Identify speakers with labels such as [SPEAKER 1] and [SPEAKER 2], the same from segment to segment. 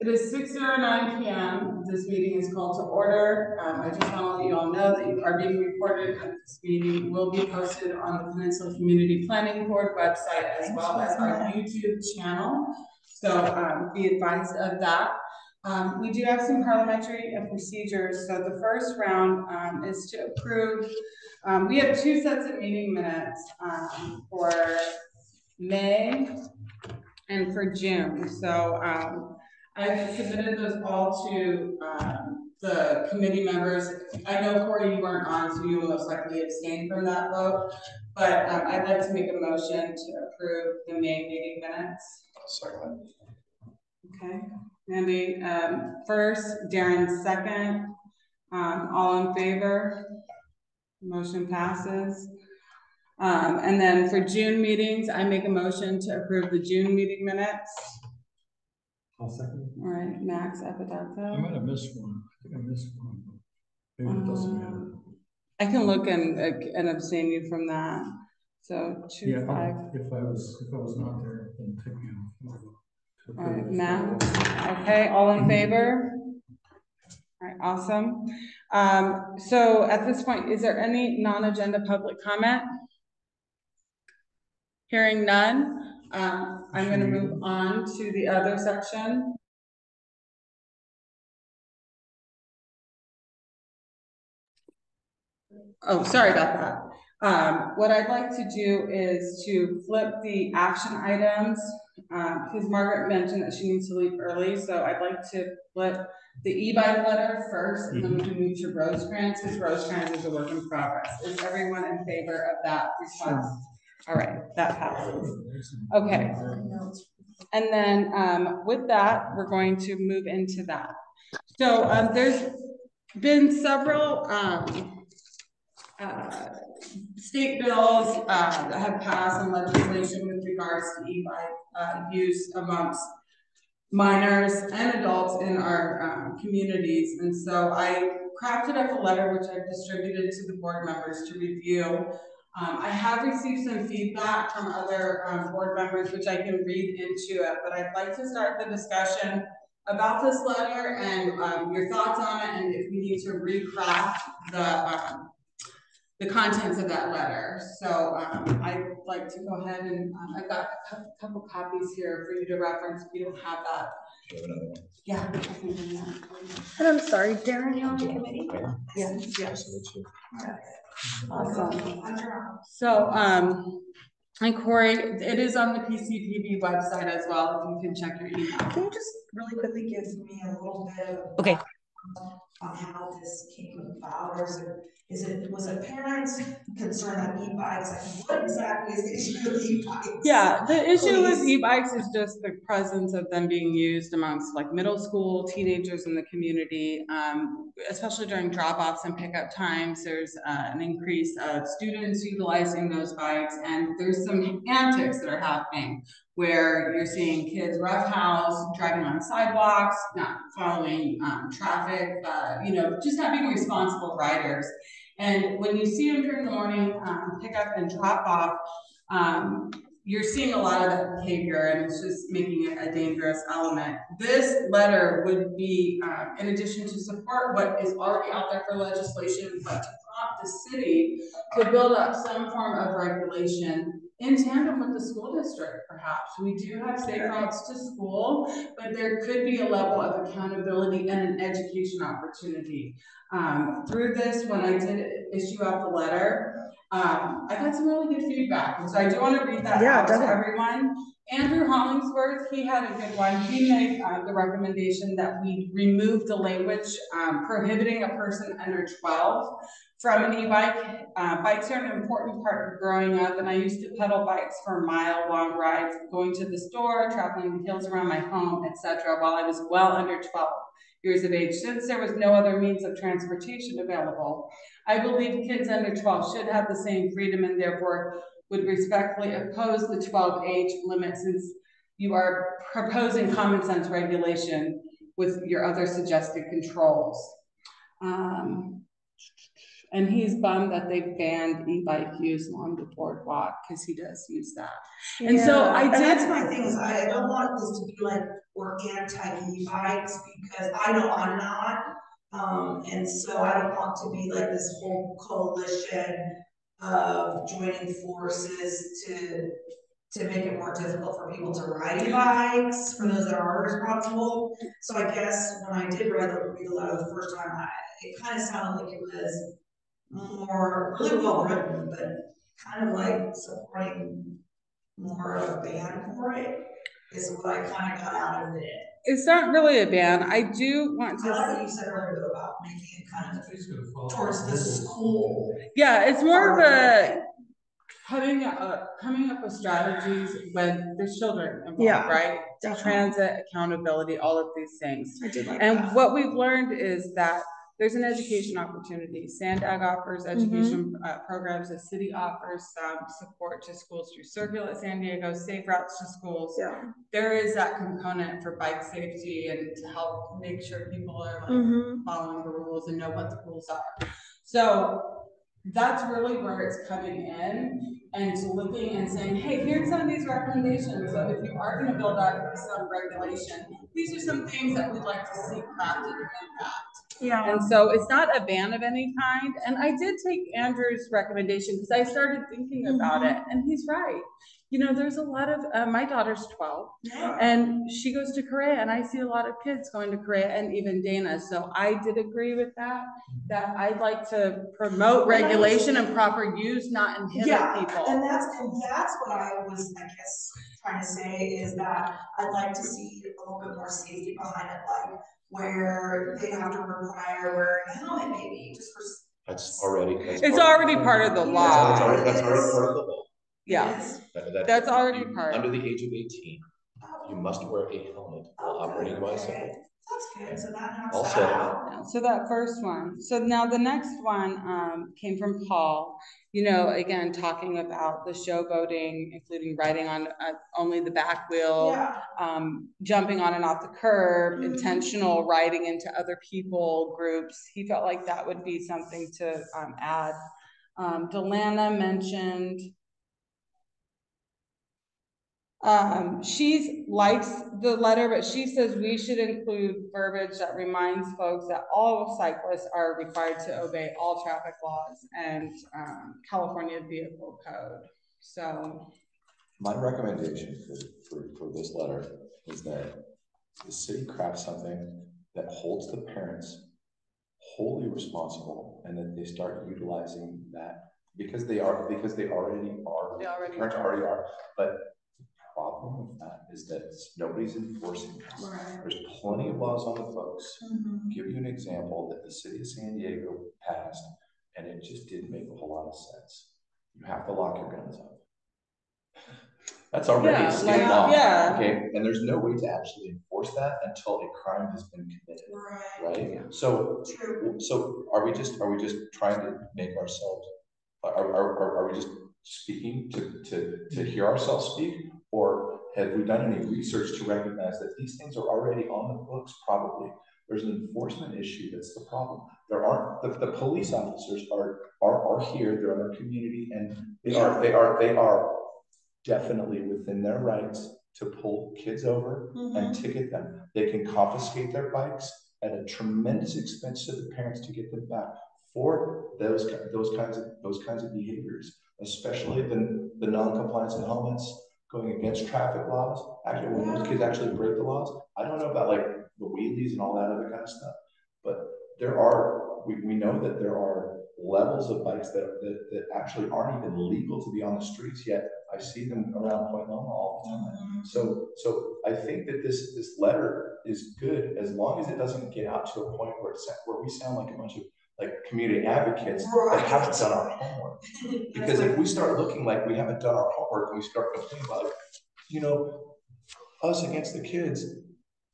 [SPEAKER 1] It is six zero nine P M. This meeting is called to order. Um, I just want to let you all know that you are being recorded and this meeting will be posted on the Peninsula Community Planning Board website as well as our YouTube channel. So, um, be advised of that. Um, we do have some parliamentary and procedures. So the first round, um, is to approve. Um, we have two sets of meeting minutes, um, for May and for June. So, um, I submitted those all to, um, the committee members. I know Corey, you weren't on, so you will most likely abstain from that vote. But, um, I'd like to make a motion to approve the May meeting minutes.
[SPEAKER 2] Second.
[SPEAKER 1] Okay, Andy, um, first, Darren second, um, all in favor? Motion passes. Um, and then for June meetings, I make a motion to approve the June meeting minutes.
[SPEAKER 2] I'll second.
[SPEAKER 1] All right, Max
[SPEAKER 3] I
[SPEAKER 1] Epidato.
[SPEAKER 3] might have missed one. I think I missed one. Maybe it doesn't matter.
[SPEAKER 1] Um, I can look and, and abstain you from that. So two,
[SPEAKER 3] Yeah,
[SPEAKER 1] five,
[SPEAKER 3] if I was, if I was not there, then take me off.
[SPEAKER 1] all right, Max, okay, all in favor? All right, awesome. Um, so at this point, is there any non-agenda public comment? Hearing none, um, I'm gonna move on to the other section. Oh, sorry about that. Um, what I'd like to do is to flip the action items, um, because Margaret mentioned that she needs to leave early, so I'd like to flip the e-bike letter first, and then we can move to Rosecrans, because Rosecrans is a work in progress. Is everyone in favor of that request? All right, that passes. Okay. And then, um, with that, we're going to move into that. So, um, there's been several, um, uh, state bills, uh, that have passed and legislation with regards to e-bike, uh, use amongst minors and adults in our, um, communities. And so I crafted up a letter which I've distributed to the board members to review. Um, I have received some feedback from other, um, board members, which I can read into it, but I'd like to start the discussion about this letter and, um, your thoughts on it, and if we need to recraft the, um, the contents of that letter. So, um, I'd like to go ahead and, um, I've got a couple copies here for you to reference, if you don't have that.
[SPEAKER 2] Do you have another one?
[SPEAKER 1] Yeah. I can bring that.
[SPEAKER 4] And I'm sorry, Darren, you're on the committee?
[SPEAKER 1] Yeah, yeah.
[SPEAKER 2] So it's.
[SPEAKER 1] Awesome. So, um, and Corey, it is on the PCPB website as well, if you can check your email.
[SPEAKER 4] Can you just really quickly give me a little bit of?
[SPEAKER 5] Okay.
[SPEAKER 4] On how this came about, or is it, is it, was it parents concerned on e-bikes, like what exactly is the issue with e-bikes?
[SPEAKER 1] Yeah, the issue with e-bikes is just the presence of them being used amongst like middle school teenagers in the community. Um, especially during drop-offs and pickup times, there's uh, an increase of students utilizing those bikes and there's some antics that are happening where you're seeing kids roughhouse, driving on sidewalks, not following um, traffic, uh, you know, just not being responsible riders. And when you see them during the morning, um, pickup and drop off, um, you're seeing a lot of that behavior and it's just making it a dangerous element. This letter would be, um, in addition to support what is already out there for legislation, but to prompt the city to build up some form of regulation in tandem with the school district, perhaps. We do have safe routes to school, but there could be a level of accountability and an education opportunity. Um, through this, when I did issue out the letter, um, I got some really good feedback, and so I do want to read that
[SPEAKER 4] Yeah,
[SPEAKER 1] out to everyone. Andrew Hollingsworth, he had a good one. He made, uh, the recommendation that we remove the language, um, prohibiting a person under twelve from an e-bike. Uh, bikes are an important part of growing up, and I used to pedal bikes for mile-long rides, going to the store, traveling the hills around my home, etc., while I was well under twelve years of age. Since there was no other means of transportation available, I believe kids under twelve should have the same freedom and therefore would respectfully oppose the twelve age limit since you are proposing common sense regulation with your other suggested controls. Um, And he's bummed that they've banned e-bike use along the boardwalk, cause he does use that. And so
[SPEAKER 5] Yeah.
[SPEAKER 1] I
[SPEAKER 4] And that's
[SPEAKER 1] did,
[SPEAKER 4] my thing is I don't want this to be like we're anti e-bikes because I know I'm not. Um, and so I don't want to be like this whole coalition of joining forces to to make it more difficult for people to ride e-bikes, for those that are responsible. So I guess when I did read the, read the letter the first time, I, it kind of sounded like it was more, really well written, but kind of like supporting more of a ban for it, is what I kind of got out of it.
[SPEAKER 1] it's not really a ban. I do want
[SPEAKER 4] I like what
[SPEAKER 1] to,
[SPEAKER 4] you said earlier though about making it kind of
[SPEAKER 3] He's gonna follow
[SPEAKER 4] towards the school.
[SPEAKER 1] yeah, it's more of a,
[SPEAKER 4] it.
[SPEAKER 1] coming up, coming up with strategies when there's children
[SPEAKER 5] Yeah,
[SPEAKER 1] involved, right?
[SPEAKER 5] definitely.
[SPEAKER 1] Transit, accountability, all of these things.
[SPEAKER 5] I did like
[SPEAKER 1] And
[SPEAKER 5] that.
[SPEAKER 1] what we've learned is that there's an education opportunity. Sandag offers education uh, programs, the city offers some support to schools through Circulate San Diego, Safe Routes to Schools.
[SPEAKER 5] Yeah.
[SPEAKER 1] There is that component for bike safety and to help make sure people are like
[SPEAKER 5] Mm-hmm.
[SPEAKER 1] following the rules and know what the rules are. So that's really where it's coming in and looking and saying, hey, here's some of these recommendations. So if you are gonna build out some regulation, these are some things that we'd like to see crafted and impact.
[SPEAKER 5] Yeah.
[SPEAKER 1] And so it's not a ban of any kind. And I did take Andrew's recommendation because I started thinking about mm-hmm. it and he's right. You know, there's a lot of, uh, my daughter's twelve
[SPEAKER 4] Yeah.
[SPEAKER 1] and she goes to Correia and I see a lot of kids going to Correia and even Dana. So I did agree with that, that I'd like to promote regulation and proper use, not inhibit
[SPEAKER 4] Yeah,
[SPEAKER 1] people.
[SPEAKER 4] And that's, and that's what I was, I guess, trying to say is that I'd like to see a little bit more safety behind it, like where they have to require wearing a helmet maybe, just for. s-
[SPEAKER 2] That's already. that's
[SPEAKER 1] It's
[SPEAKER 2] part-
[SPEAKER 1] already part of the law.
[SPEAKER 2] That's already, that's already part of the law.
[SPEAKER 1] Yeah,
[SPEAKER 4] Yes.
[SPEAKER 2] That- that-
[SPEAKER 1] That's already
[SPEAKER 2] you-
[SPEAKER 1] part.
[SPEAKER 2] Under the age of eighteen, you must wear a helmet while operating a bicycle.
[SPEAKER 4] That's good, so that knocks
[SPEAKER 2] Also-
[SPEAKER 4] that out.
[SPEAKER 1] So that first one, so now the next one, um, came from Paul, you know, again, talking about the showboating, including riding on, uh, only the back wheel.
[SPEAKER 4] Yeah,
[SPEAKER 1] um, jumping on and off the curb,
[SPEAKER 4] Mhm.
[SPEAKER 1] intentional riding into other people, groups. He felt like that would be something to, um, add. Um, Delana mentioned um, she's likes the letter, but she says we should include verbiage that reminds folks that all cyclists are required to obey all traffic laws and, um, California Vehicle Code. So,
[SPEAKER 2] My recommendation for, for, for this letter is that the city craft something that holds the parents wholly responsible and that they start utilizing that because they are, because they already are.
[SPEAKER 1] They already
[SPEAKER 2] Parents
[SPEAKER 1] are.
[SPEAKER 2] already are, but the problem with that is that nobody's enforcing this.
[SPEAKER 4] right.
[SPEAKER 2] There's plenty of laws on the books.
[SPEAKER 4] Mhm.
[SPEAKER 2] Give you an example that the city of San Diego passed, and it just didn't make a whole lot of sense. You have to lock your guns up. That's already
[SPEAKER 1] Yeah,
[SPEAKER 2] a state
[SPEAKER 1] like,
[SPEAKER 2] law.
[SPEAKER 1] yeah.
[SPEAKER 2] Okay, and there's no way to actually enforce that until a crime has been committed,
[SPEAKER 4] Right,
[SPEAKER 2] right? So,
[SPEAKER 4] true.
[SPEAKER 2] so are we just, are we just trying to make ourselves, are, are, are, are we just speaking to, to, to hear ourselves speak? Or have we done any research to recognize that these things are already on the books? Probably. There's an enforcement issue that's the problem. There aren't, the, the police officers are, are, are here, they're in our community, and they are, they are, they are definitely within their rights to pull kids over
[SPEAKER 4] Mhm.
[SPEAKER 2] and ticket them. They can confiscate their bikes at a tremendous expense to the parents to get them back for those, those kinds of, those kinds of behaviors, especially the, the non-compliance in helmets, going against traffic laws. Actually, when those kids actually break the laws, I don't know about like the wheelies and all that other kind of stuff, but there are, we, we know that there are levels of bikes that, that, that actually aren't even legal to be on the streets yet. I see them around Point Loma all the time.
[SPEAKER 4] Mhm.
[SPEAKER 2] So, so I think that this, this letter is good as long as it doesn't get out to a point where it's, where we sound like a bunch of like community advocates that haven't done our homework. Because if we start looking like we haven't done our homework and we start complaining about, you know, us against the kids,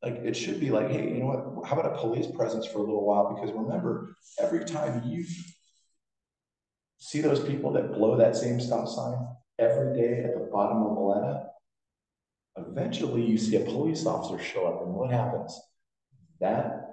[SPEAKER 2] like it should be like, hey, you know what, how about a police presence for a little while? Because remember, every time you see those people that blow that same stop sign every day at the bottom of Valeta, eventually you see a police officer show up and what happens? That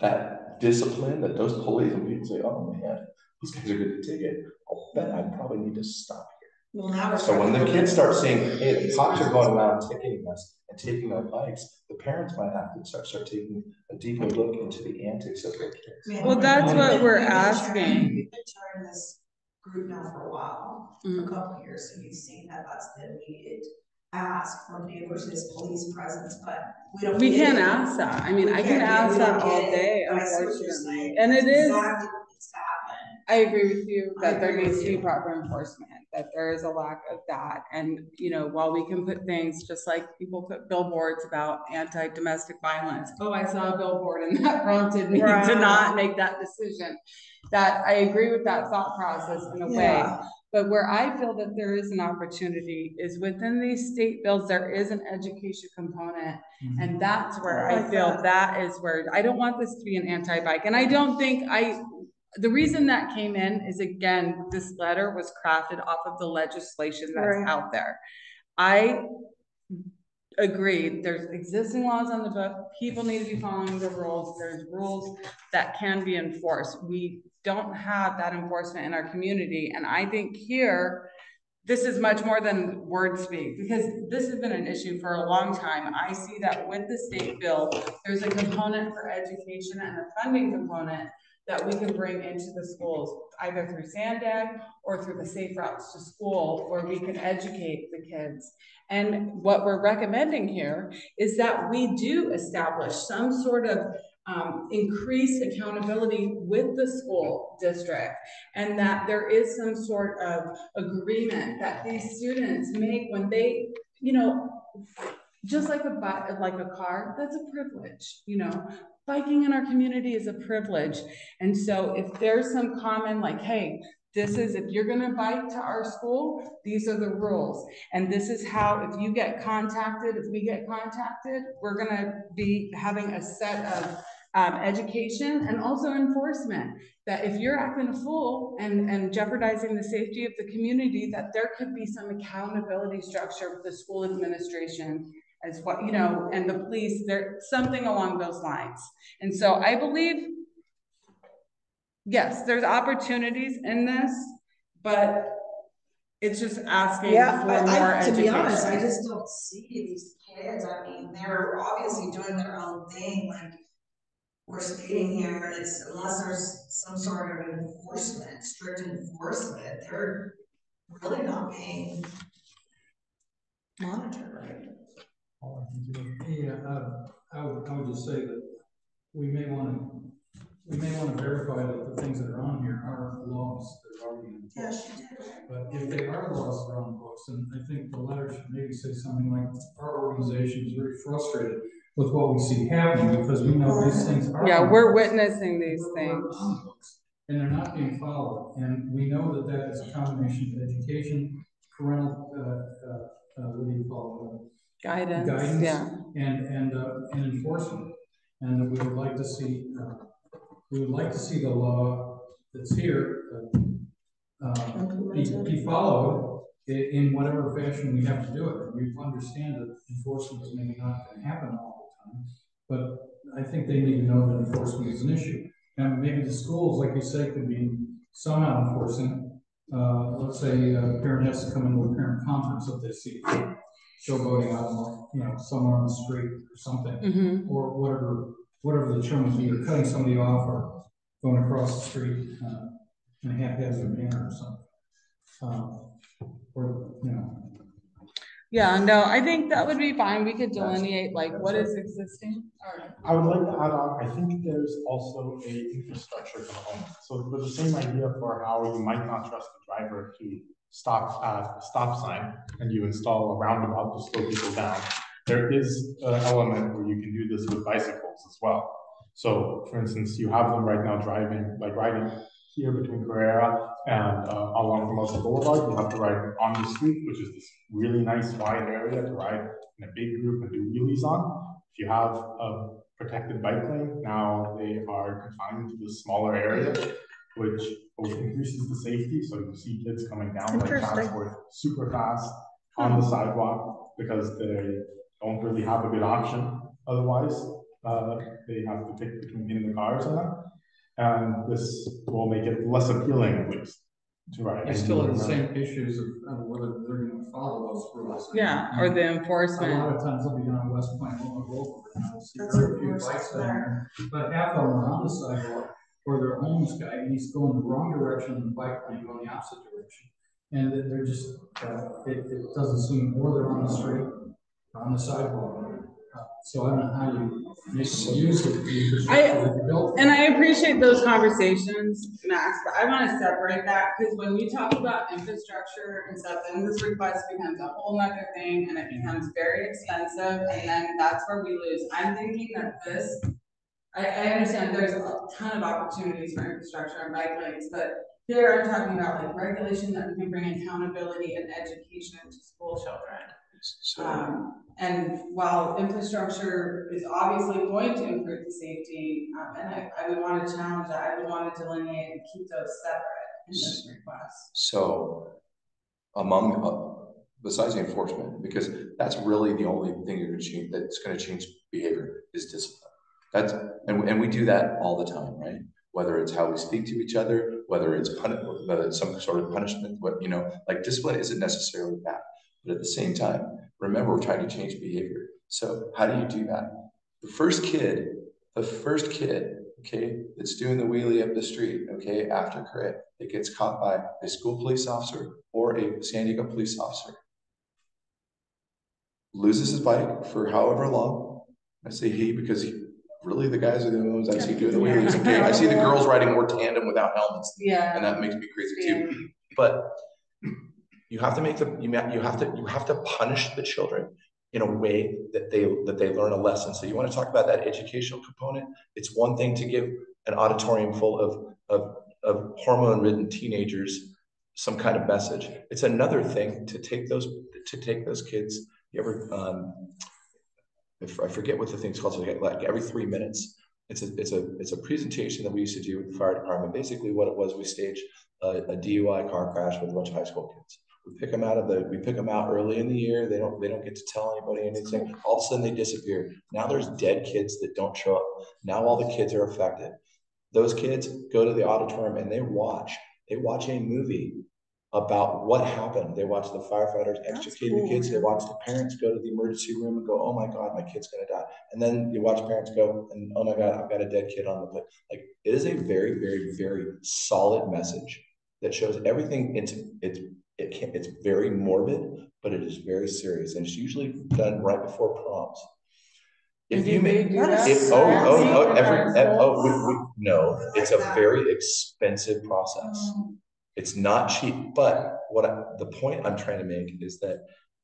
[SPEAKER 2] that discipline that those police and people say, oh man, these guys are gonna take it, I'll bet I probably need to stop
[SPEAKER 4] Well, now
[SPEAKER 2] so when the kids start saying, hey, the cops are going around ticketing us and taking our bikes, the parents might have to start, start taking a deeper look into the antics of their kids.
[SPEAKER 4] Man,
[SPEAKER 1] Well,
[SPEAKER 4] we've
[SPEAKER 1] that's
[SPEAKER 4] been-
[SPEAKER 1] what we're
[SPEAKER 4] we've
[SPEAKER 1] asking.
[SPEAKER 4] sharing- We've been sharing this group now for a while, for a
[SPEAKER 1] Mhm.
[SPEAKER 4] couple of years, so you've seen that that's the immediate ask for neighbors police presence, but we don't.
[SPEAKER 1] We can't ask that. I mean,
[SPEAKER 4] We
[SPEAKER 1] I can ask that all
[SPEAKER 4] it.
[SPEAKER 1] day,
[SPEAKER 4] I see what you're
[SPEAKER 1] unfortunately. And it is.
[SPEAKER 4] Exactly what needs to happen.
[SPEAKER 1] I agree with you that there needs to be proper enforcement, that there is a lack of that. And, you know, while we can put things, just like people put billboards about anti-domestic violence. Oh, I saw a billboard and that prompted me to not make that decision. That, I agree with that thought process in a way.
[SPEAKER 4] Yeah.
[SPEAKER 1] But where I feel that there is an opportunity is within these state bills, there is an education component. Mm-hmm. And that's where
[SPEAKER 4] I
[SPEAKER 1] I feel
[SPEAKER 4] that.
[SPEAKER 1] that is where, I don't want this to be an anti-bike, and I don't think I, the reason that came in is again, this letter was crafted off of the legislation
[SPEAKER 5] Right.
[SPEAKER 1] that's out there. I agree, there's existing laws on the book, people need to be following the rules, there's rules that can be enforced. We don't have that enforcement in our community, and I think here, this is much more than word speak, because this has been an issue for a long time. I see that with the state bill, there's a component for education and a funding component that we can bring into the schools, either through Sandag or through the safe routes to school, where we can educate the kids. And what we're recommending here is that we do establish some sort of um, increased accountability with the school district. And that there is some sort of agreement that these students make when they, you know, just like a like a car, that's a privilege, you know. Biking in our community is a privilege. And so if there's some common like, hey, this is, if you're gonna bike to our school, these are the rules. And this is how, if you get contacted, if we get contacted, we're gonna be having a set of um, education and also enforcement. That if you're acting a fool and, and jeopardizing the safety of the community, that there could be some accountability structure with the school administration as what, you know, and the police, there, something along those lines. And so I believe, yes, there's opportunities in this, but it's just asking
[SPEAKER 5] Yeah,
[SPEAKER 1] for more
[SPEAKER 4] I, I, to be honest, I just don't see these kids, I mean, they're obviously doing their own thing, like. We're skating here and it's, unless there's some sort of enforcement, strict enforcement, they're really not being. Monitored, right?
[SPEAKER 3] Yeah, uh, I would, I would just say that we may wanna, we may wanna verify that the things that are on here are laws that are already in
[SPEAKER 4] Yeah,
[SPEAKER 3] place.
[SPEAKER 4] she did.
[SPEAKER 3] But if they are laws that are on the books, then I think the letter should maybe say something like, our organization is very frustrated with what we see happening, because we know these things are.
[SPEAKER 1] Yeah, we're
[SPEAKER 3] books.
[SPEAKER 1] witnessing these
[SPEAKER 3] We're-
[SPEAKER 1] things.
[SPEAKER 3] on the books, And they're not being followed, and we know that that is a combination of education, parental, uh, uh, uh, what do you call it?
[SPEAKER 1] Guidance,
[SPEAKER 3] Guidance.
[SPEAKER 1] yeah.
[SPEAKER 3] and, and, uh, and enforcement. And that we would like to see, uh, we would like to see the law that's here, uh, uh, be, be followed in whatever fashion we have to do it. We understand that enforcement is maybe not gonna happen all the time, but I think they need to know that enforcement is an issue. And maybe the schools, like you say, could be somehow enforcing, uh, let's say a parent has to come into a parent conference if they see showboating out, on, you know, somewhere on the street or something,
[SPEAKER 1] Mm-hmm.
[SPEAKER 3] or whatever, whatever the term would be, or cutting somebody off or going across the street, uh, in a haphazard manner or something. Um, or, you know,
[SPEAKER 1] Yeah, no, I think that would be fine. We could delineate like what is existing. Alright.
[SPEAKER 6] I would like to add on, I think there's also a infrastructure component. So for the same idea for how you might not trust the driver to stop at a stop sign and you install a roundabout to slow people down. There is an element where you can do this with bicycles as well. So for instance, you have them right now driving, like riding here between Correia and uh, along Famosa Boulevard. You have to ride on the street, which is this really nice wide area to ride in a big group and do wheelies on. If you have a protected bike lane, now they are confined to this smaller area, which increases the safety, so you see kids coming down like transport super fast on the sidewalk because they don't really have a good option otherwise. uh, they have to pick between getting the cars or not. And this will make it less appealing at least to ride.
[SPEAKER 3] You still have the same issues of, of whether they're gonna follow those rules.
[SPEAKER 1] Yeah, or the enforcement.
[SPEAKER 3] A
[SPEAKER 1] enforcement.
[SPEAKER 3] lot of times they'll be down West Point, Loma Grove, and I'll see
[SPEAKER 4] That's
[SPEAKER 3] very few
[SPEAKER 4] worst
[SPEAKER 3] bikes down
[SPEAKER 4] there.
[SPEAKER 3] there. But half of them are on the sidewalk, or they're on this guy, and he's going the wrong direction, and the bike lane going the opposite direction. And they- they're just, uh, it, it doesn't seem, or they're on the street, or on the sidewalk. So I don't know how you make them use it. built.
[SPEAKER 1] And I appreciate those conversations, Max, but I wanna separate that, because when we talk about infrastructure and stuff, then this request becomes a whole nother thing, and it becomes very expensive, and then that's where we lose. I'm thinking that this, I, I understand there's a ton of opportunities for infrastructure and bike lanes, but here I'm talking about like regulation that we can bring accountability and education to school children.
[SPEAKER 2] So,
[SPEAKER 1] Um, and while infrastructure is obviously going to improve the safety, um, and I, I would wanna challenge that, I would wanna delineate and keep those separate in this request.
[SPEAKER 2] so among, uh, besides the enforcement, because that's really the only thing you're gonna change, that's gonna change behavior is discipline. That's, and, and we do that all the time, right? Whether it's how we speak to each other, whether it's whether it's some sort of punishment, what, you know, like discipline isn't necessarily bad. But at the same time, remember, we're trying to change behavior. So how do you do that? The first kid, the first kid, okay, that's doing the wheelie up the street, okay, after crit, that gets caught by a school police officer or a San Diego police officer, loses his bike for however long. I say he because he, really the guys are the ones I see doing the wheelies. Okay, I see the girls riding more tandem without helmets,
[SPEAKER 1] Yeah, and
[SPEAKER 2] that makes me crazy too. But you have to make them, you you have to, you have to punish the children in a way that they, that they learn a lesson. So you want to talk about that educational component? It's one thing to give an auditorium full of, of, of hormone-ridden teenagers some kind of message. It's another thing to take those, to take those kids, you ever, um, I f- I forget what the thing's called, like every three minutes, it's a, it's a, it's a presentation that we used to do with the fire department. Basically what it was, we staged a, a DUI car crash with a bunch of high school kids. We pick them out of the, we pick them out early in the year. They don't, they don't get to tell anybody anything. All of a sudden they disappear. Now there's dead kids that don't show up. Now all the kids are affected. Those kids go to the auditorium and they watch, they watch a movie about what happened. They watch the firefighters extricate the kids. They watch the parents go to the emergency room and go, "Oh my God, my kid's gonna die." And then you watch parents go, "And oh my God, I've got a dead kid on the plate." Like it is a very, very, very solid message that shows everything. It's it's it can it's very morbid, but it is very serious, and it's usually done right before proms. If you
[SPEAKER 1] They
[SPEAKER 2] make
[SPEAKER 1] do that?
[SPEAKER 2] if, oh, oh, oh,
[SPEAKER 1] For
[SPEAKER 2] every, eh, oh, we, we, no, it's a very expensive process. It's not cheap, but what I, the point I'm trying to make is that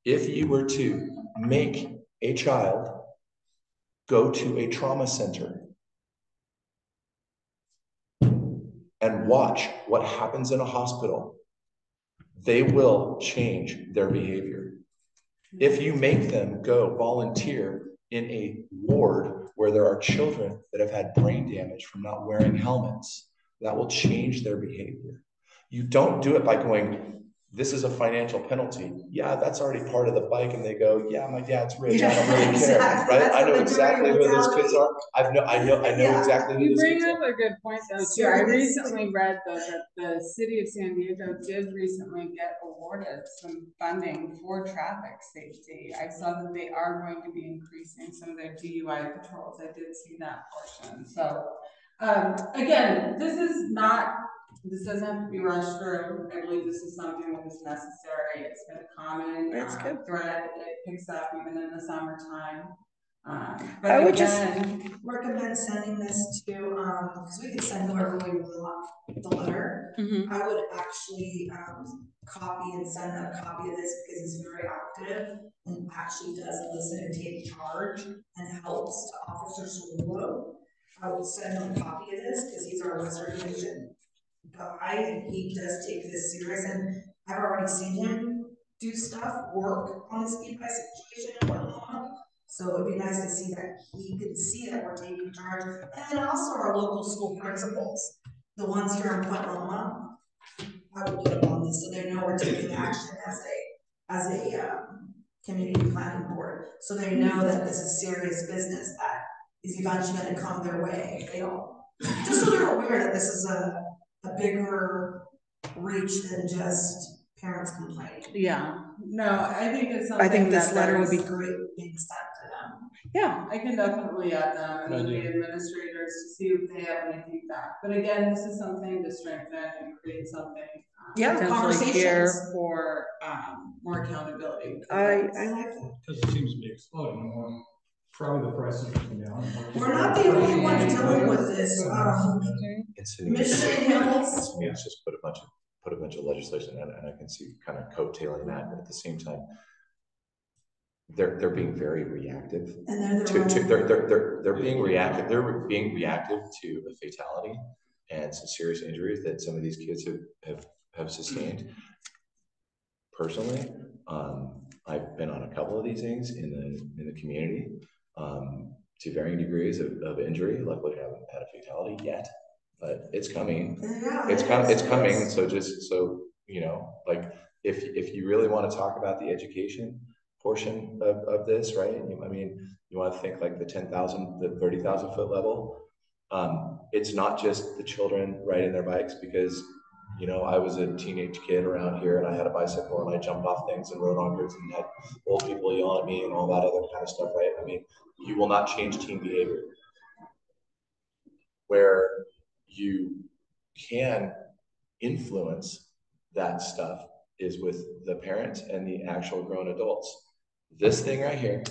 [SPEAKER 2] if you were to make a child go to a trauma center and watch what happens in a hospital, they will change their behavior. If you make them go volunteer in a ward where there are children that have had brain damage from not wearing helmets, that will change their behavior. You don't do it by going, this is a financial penalty. Yeah, that's already part of the bike. And they go, yeah, my dad's rich. I don't
[SPEAKER 4] Yeah,
[SPEAKER 2] really care. Right?
[SPEAKER 4] That's
[SPEAKER 2] I know exactly who those kids are. I've no, I know, I know
[SPEAKER 4] Yeah.
[SPEAKER 2] exactly who
[SPEAKER 1] You bring up a good point though, too. I recently read though that the city of San Diego did recently get awarded some funding for traffic safety. I saw that they are going to be increasing some of their DUI patrols. I did see that portion, so. Um, again, this is not, this doesn't have to be rushed through. I believe this is something that is necessary. It's been a common
[SPEAKER 5] That's
[SPEAKER 1] uh,
[SPEAKER 5] good.
[SPEAKER 1] thread. It picks up even in the summertime. Um,
[SPEAKER 5] I
[SPEAKER 1] but
[SPEAKER 5] would just-
[SPEAKER 4] recommend sending this to, um, because we could send whoever we want the letter.
[SPEAKER 1] mhm.
[SPEAKER 4] I would actually, um, copy and send a copy of this because he's very active and actually does listen and take charge and helps to Officer Cerullo. I would send him a copy of this because he's our Western And he does take this serious and I've already seen him do stuff, work on the speed bike situation and whatnot. So it'd be nice to see that he can see that we're taking charge, and then also our local school principals, the ones here in Point Loma. I would put them on this, so they know we're taking action as a, as a, um, community planning board, so they know that this is serious business that is eventually gonna come their way, if they don't. Just so they're aware that this is a, a bigger reach than just parents complaining.
[SPEAKER 1] Yeah, no, I think it's something
[SPEAKER 7] I think this
[SPEAKER 1] that
[SPEAKER 7] letter would be
[SPEAKER 4] Great being sent to them.
[SPEAKER 1] Yeah, I can definitely add them and then the administrators to see if they have any feedback. But again, this is something to strengthen and create something. um,
[SPEAKER 4] Yeah, conversations.
[SPEAKER 1] for, um, more accountability.
[SPEAKER 7] I, I like that.
[SPEAKER 3] Because it seems to be exploding, well, probably the prices are coming down.
[SPEAKER 4] We're not the only ones dealing with this, um,
[SPEAKER 2] It's,
[SPEAKER 4] Mission Hills.
[SPEAKER 2] to me, it's just put a bunch of, put a bunch of legislation in, and I can see kind of coattailing that, but at the same time, they're, they're being very reactive
[SPEAKER 4] and they're
[SPEAKER 2] to, to, they're, they're, they're, they're being reactive, they're being reactive to a fatality and some serious injuries that some of these kids have, have, have sustained. Personally, um, I've been on a couple of these things in the, in the community, um, to varying degrees of, of injury, luckily I haven't had a fatality yet, but it's coming.
[SPEAKER 4] Yeah,
[SPEAKER 2] It's
[SPEAKER 4] it
[SPEAKER 2] com- it's coming, so just, so, you know, like, if, if you really wanna talk about the education portion of, of this, right? I mean, you wanna think like the ten thousand, the thirty thousand foot level. Um, it's not just the children riding their bikes, because, you know, I was a teenage kid around here and I had a bicycle and I jumped off things and rode on grids and had old people yell at me and all that other kind of stuff, right? I mean, you will not change teen behavior. Where you can influence that stuff is with the parents and the actual grown adults. This thing right here,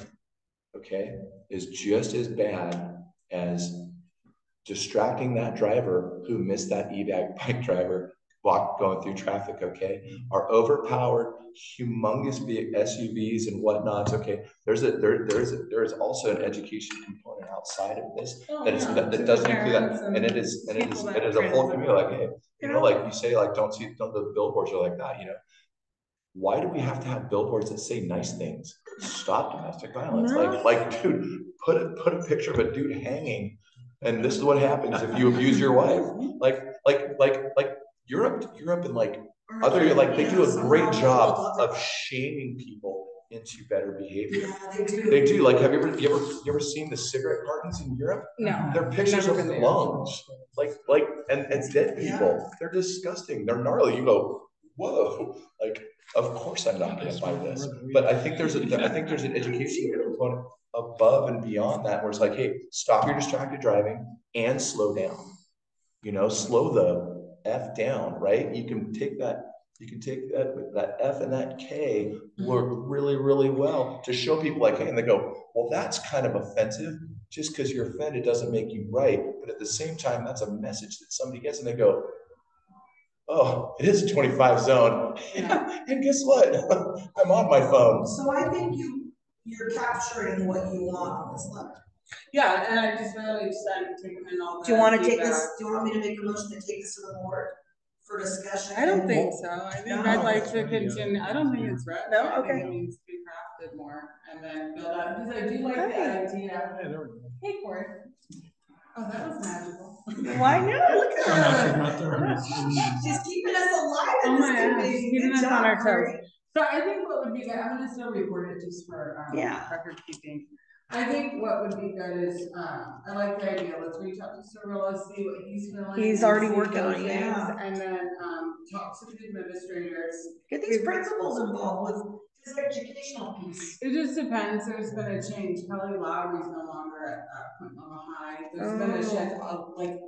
[SPEAKER 2] okay, is just as bad as distracting that driver who missed that evac bike driver walk going through traffic, okay? Our overpowered, humongous SUVs and whatnots, okay? There's a there there is a, there is also an education component outside of this
[SPEAKER 1] Oh,
[SPEAKER 2] that is
[SPEAKER 1] yeah,
[SPEAKER 2] that, that doesn't include that, and it is and it is it is a whole community like hey, you know, like you say, like don't see don't the billboards are like that, you know. Why do we have to have billboards that say nice things? Stop domestic violence.
[SPEAKER 7] No.
[SPEAKER 2] Like like dude, put a put a picture of a dude hanging, and this is what happens if you abuse your wife. Like Europe Europe and like other like they do a great job of shaming people into better behavior.
[SPEAKER 4] Yeah, they do.
[SPEAKER 2] They do. Like, have you ever, you ever, you ever seen the cigarette cartons in Europe?
[SPEAKER 1] No.
[SPEAKER 2] They're pictures of
[SPEAKER 1] Never been
[SPEAKER 2] lungs, like, like, and, and dead people. They're disgusting. They're gnarly. You go, whoa, like, of course I'm not gonna buy this. But I think there's a, I think there's an education component above and beyond that, where it's like, hey, stop your distracted driving and slow down. You know, slow the F down, right? You can take that, you can take that, that F and that K mm-hmm. work really, really well to show people like, hey, and they go, well, that's kind of offensive. Just because you're offended doesn't make you right. But at the same time, that's a message that somebody gets and they go, oh, it is a 25 zone. and guess what? I'm on my phone.
[SPEAKER 4] So I think you, you're capturing what you want on this letter.
[SPEAKER 1] Yeah, and I just really excited to take in all the
[SPEAKER 7] Do you wanna take this.
[SPEAKER 4] Do you want me to make a motion to take this to the board for discussion?
[SPEAKER 1] I don't think so. I think I'd like to continue. I don't think it's right.
[SPEAKER 7] No?
[SPEAKER 1] I think
[SPEAKER 7] Okay.
[SPEAKER 1] it needs to be crafted more and then build up, because I do like the idea.
[SPEAKER 3] Yeah, there we go.
[SPEAKER 1] Hey, Corey. Oh, that was magical.
[SPEAKER 7] Why not?
[SPEAKER 1] Look at
[SPEAKER 3] I'm not-
[SPEAKER 1] her.
[SPEAKER 3] I'm.
[SPEAKER 4] She's keeping us alive
[SPEAKER 1] Oh
[SPEAKER 4] in
[SPEAKER 1] my
[SPEAKER 4] this
[SPEAKER 1] gosh,
[SPEAKER 4] committee.
[SPEAKER 1] keeping
[SPEAKER 4] Good
[SPEAKER 1] us on
[SPEAKER 4] job,
[SPEAKER 1] our toes.
[SPEAKER 4] Cory.
[SPEAKER 1] So I think what would be good, I'm gonna still record it just for, um,
[SPEAKER 7] Yeah.
[SPEAKER 1] record keeping. I think what would be good is, um, I like the idea, let's reach out to Cirillo, see what he's feeling.
[SPEAKER 7] He's already working on it,
[SPEAKER 1] things,
[SPEAKER 4] yeah.
[SPEAKER 1] And then, um, talk to the administrators.
[SPEAKER 4] Get these principals involved with this educational piece.
[SPEAKER 1] It just depends, there's been a change, Kelly Lowry's no longer at, uh, Point Loma High, there's been a shift of, like,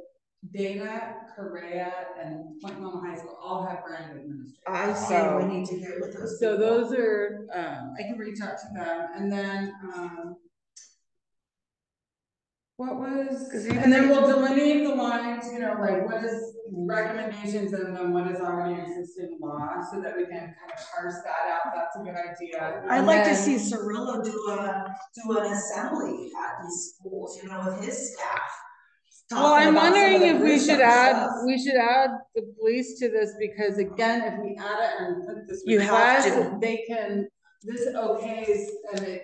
[SPEAKER 1] Dana, Correia, and Point Loma High School all have brand new administrators.
[SPEAKER 4] I say
[SPEAKER 1] So-
[SPEAKER 4] we need to get with those.
[SPEAKER 1] So
[SPEAKER 4] people.
[SPEAKER 1] those are, um, I can reach out to them, and then, um. What was?
[SPEAKER 7] even
[SPEAKER 1] and then we'll delineate the lines, you know, like what is recommendations and then what is already existing law, so that we can kind of parse that out, that's a good idea.
[SPEAKER 7] I'd
[SPEAKER 1] And
[SPEAKER 7] like to see
[SPEAKER 4] Cirillo do a, do an assembly at these schools, you know, with his staff.
[SPEAKER 1] Well, I'm
[SPEAKER 4] talking about some of
[SPEAKER 1] wondering if we should
[SPEAKER 4] gruesome
[SPEAKER 1] add,
[SPEAKER 4] stuff.
[SPEAKER 1] we should add the police to this, because again, if we add it and put this
[SPEAKER 7] You have to.
[SPEAKER 1] they can, this okays, and it,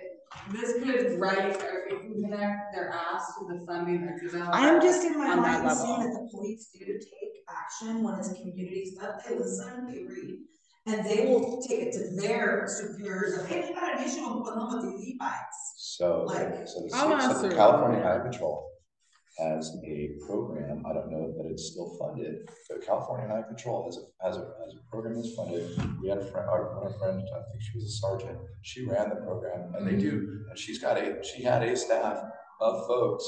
[SPEAKER 1] this could write, or it can connect their ass to the funding that's available.
[SPEAKER 4] I'm just in my
[SPEAKER 1] on that
[SPEAKER 4] mind seeing
[SPEAKER 1] level.
[SPEAKER 4] that the police do take action when it's community stuff, they listen, they read. And they will take it to their superiors of, hey, they got an issue with one of these e-bikes.
[SPEAKER 2] So,
[SPEAKER 4] Like-
[SPEAKER 2] so the,
[SPEAKER 1] I'll
[SPEAKER 2] state- so the. California Highway Patrol has a program, I don't know that it's still funded, but California Highway Patrol has a, has a, has a program that's funded. We had a friend, our, our friend, I think she was a sergeant, she ran the program, and they do, and she's got a, she had a staff of folks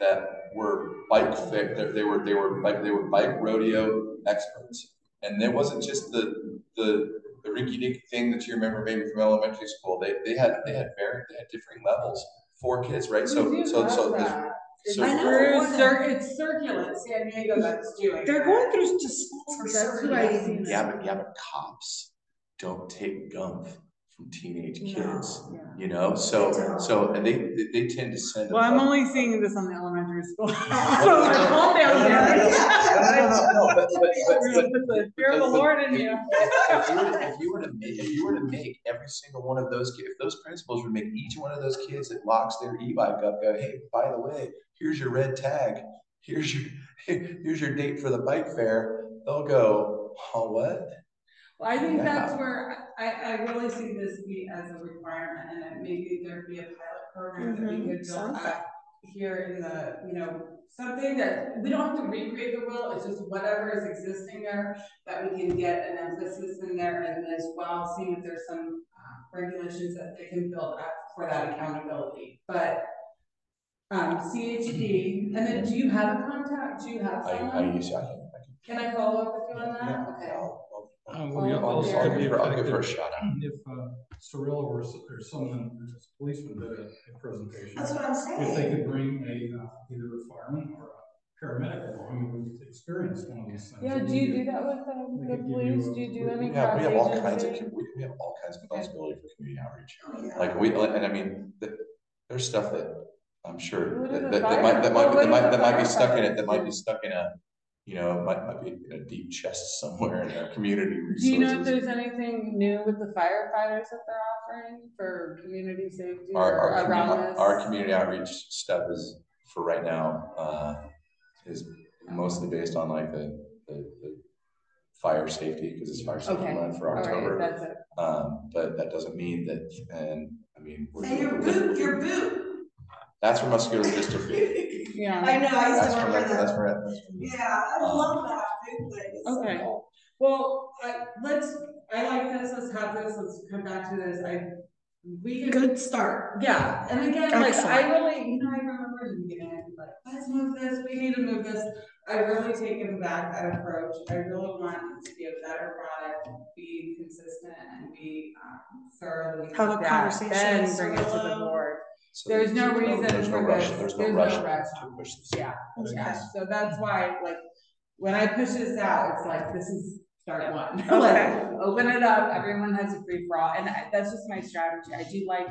[SPEAKER 2] that were bike fit, they, they were, they were like, they were bike rodeo experts. And it wasn't just the, the, the rinky dinky thing that you remember maybe from elementary school, they, they had, they had very, they had differing levels for kids, right? So, so, so.
[SPEAKER 1] that.
[SPEAKER 2] This-
[SPEAKER 1] It's
[SPEAKER 2] so-
[SPEAKER 4] I know,
[SPEAKER 1] through cir- it's Circulate, San Diego that's doing.
[SPEAKER 5] They're
[SPEAKER 1] that.
[SPEAKER 5] going through to school for
[SPEAKER 1] That's
[SPEAKER 5] certain
[SPEAKER 1] who I've
[SPEAKER 2] Yeah, but, yeah, but cops don't take gump from teenage kids,
[SPEAKER 1] Yeah.
[SPEAKER 2] you know, so, so, and they, they- they tend to send.
[SPEAKER 1] Well, I'm
[SPEAKER 2] them-
[SPEAKER 1] only seeing this on the elementary school. So
[SPEAKER 2] Well,
[SPEAKER 1] like,
[SPEAKER 2] no,
[SPEAKER 1] calm down,
[SPEAKER 2] no, no, no,
[SPEAKER 1] Gary.
[SPEAKER 2] no, no, no, no, but- but- but- but-
[SPEAKER 1] the fear of the
[SPEAKER 2] but- but-
[SPEAKER 1] Lord in you.
[SPEAKER 2] If you were to, if you were to make, if you were to make every single one of those, kids, if those principals would make each one of those kids that locks their e-bike up, go, hey, by the way, here's your red tag. Here's your, here's your date for the bike fair. They'll go, oh, what?
[SPEAKER 1] Well, I think that's where I, I really see this be as a requirement and that maybe there'd be a pilot program that we
[SPEAKER 5] Mhm,
[SPEAKER 1] could build up here in the, you know, something that, we don't have to recreate the wheel, it's just whatever is existing there, that we can get an emphasis in there and as well, seeing if there's some uh, regulations that they can build up for that accountability, but um, CHP, and then do you have a contact, do you have
[SPEAKER 2] someone? I,
[SPEAKER 1] I
[SPEAKER 2] use, I can, I
[SPEAKER 1] Can I follow up with you on
[SPEAKER 2] can.
[SPEAKER 1] that? Okay.
[SPEAKER 2] I'll-
[SPEAKER 3] Uh,
[SPEAKER 2] I'll-
[SPEAKER 3] we
[SPEAKER 1] I'll-
[SPEAKER 3] also
[SPEAKER 1] I'll
[SPEAKER 3] could be
[SPEAKER 2] give her- I'll give her a shout out.
[SPEAKER 3] If, uh, Cirillo or, s- or someone, as a policeman did a, a presentation.
[SPEAKER 4] That's what I'm
[SPEAKER 3] If they could bring a, uh, either a fireman or a paramedic along who's experienced one of these things.
[SPEAKER 1] Yeah, do you
[SPEAKER 3] could-
[SPEAKER 1] do that with um, the police?
[SPEAKER 3] a-
[SPEAKER 1] Do you do any
[SPEAKER 2] We have, we have all kinds of, we we have all kinds of possibility for community outreach.
[SPEAKER 4] Oh, yeah.
[SPEAKER 2] Like we, and I mean, th- there's stuff that I'm sure
[SPEAKER 1] What
[SPEAKER 2] that,
[SPEAKER 1] is
[SPEAKER 2] that, that might, that might, that might, that might be stuck in it, that might be stuck in a, you know, might, might be in a deep chest somewhere in our community resources.
[SPEAKER 1] Do you know if there's anything new with the firefighters that they're offering for community safety
[SPEAKER 2] Our, our,
[SPEAKER 1] around
[SPEAKER 2] commu-
[SPEAKER 1] this?
[SPEAKER 2] our community outreach stuff is, for right now, uh, is mostly based on like the, the, the fire safety, because it's fire safety
[SPEAKER 1] Okay,
[SPEAKER 2] month for
[SPEAKER 1] All right,
[SPEAKER 2] October.
[SPEAKER 1] that's it.
[SPEAKER 2] Um, but that doesn't mean that, and, I mean. we're-
[SPEAKER 4] And your boot, your boot.
[SPEAKER 2] That's for muscular dystrophy.
[SPEAKER 1] Yeah.
[SPEAKER 4] I know, I used
[SPEAKER 2] That's
[SPEAKER 4] to
[SPEAKER 2] from,
[SPEAKER 4] remember
[SPEAKER 2] that- that's
[SPEAKER 4] that.
[SPEAKER 2] for, that's from.
[SPEAKER 4] Yeah, I
[SPEAKER 2] Um,
[SPEAKER 4] love that boot thing. It's so
[SPEAKER 1] Okay. Well, I, let's, I like this, let's have this, let's come back to this, I, we can.
[SPEAKER 5] Good start.
[SPEAKER 1] Yeah, and again, like, I
[SPEAKER 5] Excellent.
[SPEAKER 1] really, you know, I remember in the beginning, like, let's move this, we need to move this. I really take taken back that approach, I really want it to be a better product, be consistent and be um, thoroughly.
[SPEAKER 5] Have a
[SPEAKER 1] looked at,
[SPEAKER 5] conversation
[SPEAKER 1] Then
[SPEAKER 5] with
[SPEAKER 1] bring it to the
[SPEAKER 5] Cirillo.
[SPEAKER 1] board,
[SPEAKER 2] So
[SPEAKER 1] There's no reason
[SPEAKER 2] There's no
[SPEAKER 1] for
[SPEAKER 2] rush,
[SPEAKER 1] this.
[SPEAKER 2] there's no rush
[SPEAKER 1] rush.
[SPEAKER 2] to push this.
[SPEAKER 1] yeah,
[SPEAKER 4] Okay.
[SPEAKER 1] yeah, so that's why, like, when I push this out, it's like, this is start one.
[SPEAKER 5] Okay.
[SPEAKER 1] Like, open it up, everyone has a free for all, and I- that's just my strategy, I do like,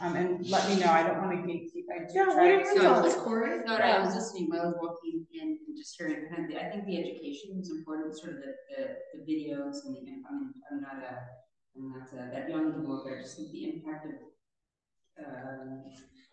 [SPEAKER 1] um, and let me know, I don't wanna gatekeep, I do
[SPEAKER 5] Yeah, what
[SPEAKER 1] try
[SPEAKER 5] are
[SPEAKER 1] to.
[SPEAKER 5] your thoughts, Corey?
[SPEAKER 8] No, no, I was listening while I was walking and and just hearing kind of, the- I think the education is important, sort of the, the, the videos and the, I mean, I'm not a, I'm not uh, that young anymore, but I just think the impact of um,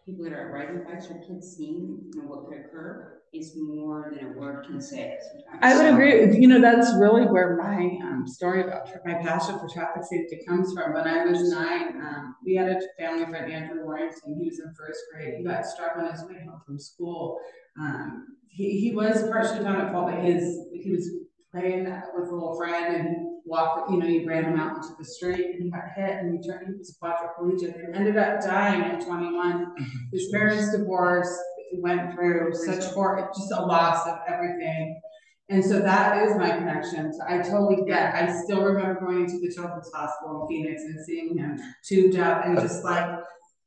[SPEAKER 8] people that are riding bikes or kids seeing, you know, what could occur is more than a word can say sometimes.
[SPEAKER 1] I would
[SPEAKER 8] So-
[SPEAKER 1] agree, you know, that's really where my, um, story about, my passion for traffic safety comes from. When I was nine, um, we had a family friend, Andrew Warrington, he was in first grade, he got struck on his way home from school. Um, he, he was partially found at fault, but his, he was playing with a little friend and walked, you know, he ran him out into the street and he got hit and he turned, he was quadriplegic and ended up dying at twenty-one. His parents divorced, he went through such hor, just a loss of everything. And so that is my connection, so I totally get, I still remember going into the children's hospital in Phoenix and seeing him tubed up and just like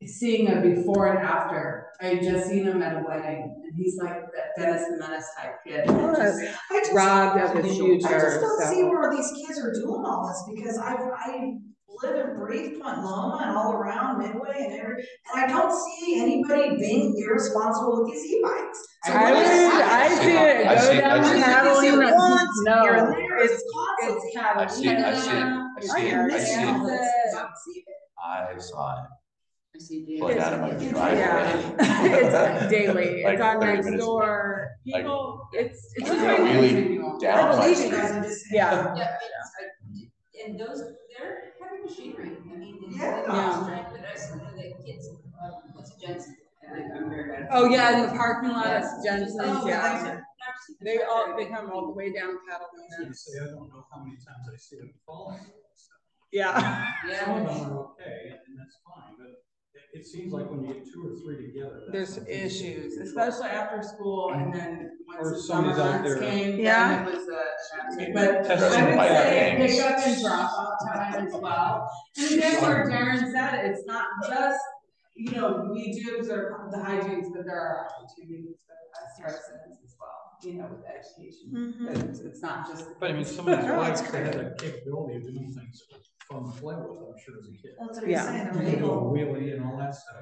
[SPEAKER 1] seeing a before and after. I had just seen him at a wedding, and he's like that Dennis the Menace type kid, and just
[SPEAKER 4] I just-
[SPEAKER 1] robbed of his
[SPEAKER 4] I just don't see where these kids are doing all this, because I, I live and breathe Point Loma and all around Midway and every, and I don't see anybody being irresponsible with these e-bikes. So
[SPEAKER 1] I
[SPEAKER 4] what is
[SPEAKER 1] would, I
[SPEAKER 4] happening?
[SPEAKER 1] see it,
[SPEAKER 2] I
[SPEAKER 1] go
[SPEAKER 2] see- I
[SPEAKER 1] down
[SPEAKER 2] see-
[SPEAKER 4] You see it once,
[SPEAKER 1] no,
[SPEAKER 4] here and there,
[SPEAKER 1] it's,
[SPEAKER 4] it's constantly.
[SPEAKER 1] it's
[SPEAKER 2] I see it, I see it, I see it, I see it. I saw it
[SPEAKER 8] I see
[SPEAKER 2] out of my
[SPEAKER 4] It's-
[SPEAKER 2] driveway.
[SPEAKER 1] Yeah, it's daily,
[SPEAKER 2] Like
[SPEAKER 1] it's on next
[SPEAKER 2] minutes ago.
[SPEAKER 1] door,
[SPEAKER 2] Like,
[SPEAKER 1] people, it's, it's just
[SPEAKER 2] a
[SPEAKER 1] like
[SPEAKER 2] really
[SPEAKER 1] continuum.
[SPEAKER 2] down
[SPEAKER 4] I
[SPEAKER 2] my
[SPEAKER 4] believe you
[SPEAKER 2] street.
[SPEAKER 4] guys, I'm just saying.
[SPEAKER 1] Yeah,
[SPEAKER 8] Yeah, I, and those, they're heavy machinery, I mean, and
[SPEAKER 4] Yeah.
[SPEAKER 8] the dogs, but I saw the kids, um, It's Jensen, I think I'm very bad.
[SPEAKER 1] Oh, yeah, in the parking lot, it's Jensen's,
[SPEAKER 8] Oh,
[SPEAKER 1] yeah.
[SPEAKER 8] I've
[SPEAKER 1] They all, they come all the way down
[SPEAKER 3] I was
[SPEAKER 1] Catalina.
[SPEAKER 3] gonna say, I don't know how many times I see them falling.
[SPEAKER 1] Yeah.
[SPEAKER 3] Some
[SPEAKER 8] Yeah,
[SPEAKER 3] of them are okay, and that's fine, but it, it seems like when you get two or three together.
[SPEAKER 1] There's issues, especially after school and then
[SPEAKER 3] Or
[SPEAKER 1] once the summer
[SPEAKER 3] somebody's out
[SPEAKER 1] months
[SPEAKER 3] there-
[SPEAKER 1] came,
[SPEAKER 5] Yeah.
[SPEAKER 1] it was uh, a, but
[SPEAKER 6] Testing
[SPEAKER 1] I would
[SPEAKER 9] by
[SPEAKER 1] say
[SPEAKER 9] gangs.
[SPEAKER 1] pick up and drop off time as well. And again, where Darren said, it, it's not just, you know, we do observe the hijinks, but there are opportunities for us citizens as well, you know, with education.
[SPEAKER 5] Mhm.
[SPEAKER 1] It's, it's not just.
[SPEAKER 3] But I mean, some of these bikes—they have the capability of doing things fun to play with, I'm sure as a kid.
[SPEAKER 4] That's what I'm
[SPEAKER 1] Yeah.
[SPEAKER 4] saying,
[SPEAKER 3] You
[SPEAKER 4] they're
[SPEAKER 3] can do a wheelie and all that stuff.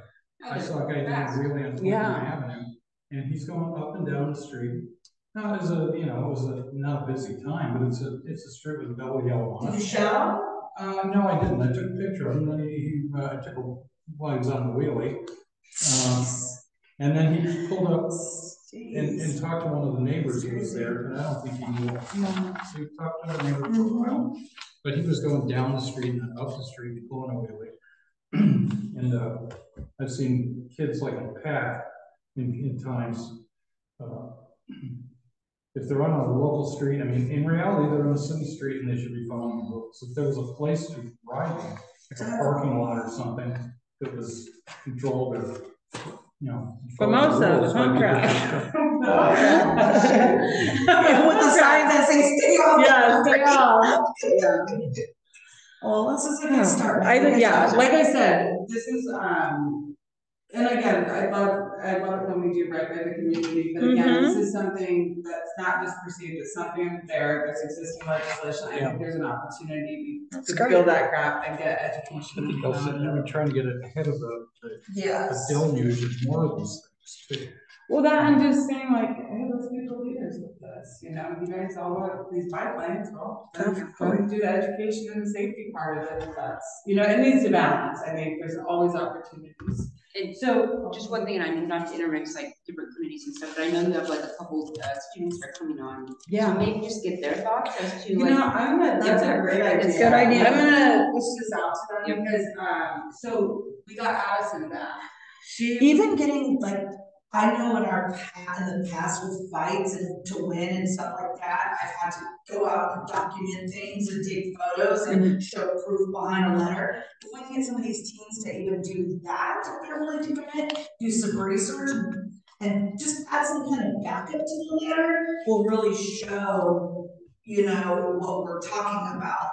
[SPEAKER 3] I saw a guy doing a wheelie on Fulton
[SPEAKER 1] Yeah.
[SPEAKER 3] Avenue, and he's going up and down the street. Now, it was a, you know, it was a, not a busy time, but it's a, it's a strip with a double yellow on
[SPEAKER 4] Did you
[SPEAKER 3] it.
[SPEAKER 4] show?
[SPEAKER 3] Uh, no, I didn't, I took a picture of him, and he, he, uh, took a, while he was on the wheelie. Um, and then he pulled up and, and talked to one of the neighbors who was there, and I don't think he knew. him. So he talked to the neighbor for a while, but he was going down the street and up the street, pulling a wheelie. And, uh, I've seen kids like a pack in, in times, uh, if they're on a local street, I mean, in reality, they're on a city street and they should be following the rules. If there was a place to ride like a parking lot or something that was controlled or, know.
[SPEAKER 1] But most of the
[SPEAKER 3] rules,
[SPEAKER 1] punk
[SPEAKER 3] maybe.
[SPEAKER 4] With the sign that says stay off.
[SPEAKER 1] Yeah, stay off.
[SPEAKER 4] Well, this is a good start.
[SPEAKER 1] I think, yeah, like I said, this is, um, and again, I love, I love it when we do right by the community, but again, this mm-hmm. is something that's not just perceived, it's something there, there's existing legislation, I think there's an opportunity
[SPEAKER 5] That's
[SPEAKER 1] to
[SPEAKER 5] great.
[SPEAKER 1] fill that gap and get
[SPEAKER 3] I
[SPEAKER 1] education.
[SPEAKER 3] think also,
[SPEAKER 1] around
[SPEAKER 3] you
[SPEAKER 1] it.
[SPEAKER 3] know, trying to get ahead of the, the
[SPEAKER 4] Yes.
[SPEAKER 3] deluge of more of these things too.
[SPEAKER 1] Well, that, I'm just saying, like, hey, let's be the leaders with this, you know, you guys all want these bike lanes, well, then go do the education and the safety part of it, that's, you know, it needs to balance, I think, there's always opportunities.
[SPEAKER 8] And
[SPEAKER 1] So,
[SPEAKER 8] just one thing, and I mean, not to intermix like different communities and stuff, but I know you have like a couple, uh, students that are coming on. So
[SPEAKER 1] yeah,
[SPEAKER 8] maybe just get their thoughts as to
[SPEAKER 1] you
[SPEAKER 8] like.
[SPEAKER 1] know, I'm gonna, that's a great idea.
[SPEAKER 8] It's a good idea.
[SPEAKER 1] I'm gonna push this out to them, because, um, so, we got Addison back. She.
[SPEAKER 4] Even getting like, I know in our, pa- in the past with fights and to win and stuff like that, I've had to go out and document things and take photos and mm-hmm. show proof behind a letter. If we can get some of these teens to even do that, if they're willing to commit, do some research and just add some kind of backup to the letter, will really show, you know, what we're talking about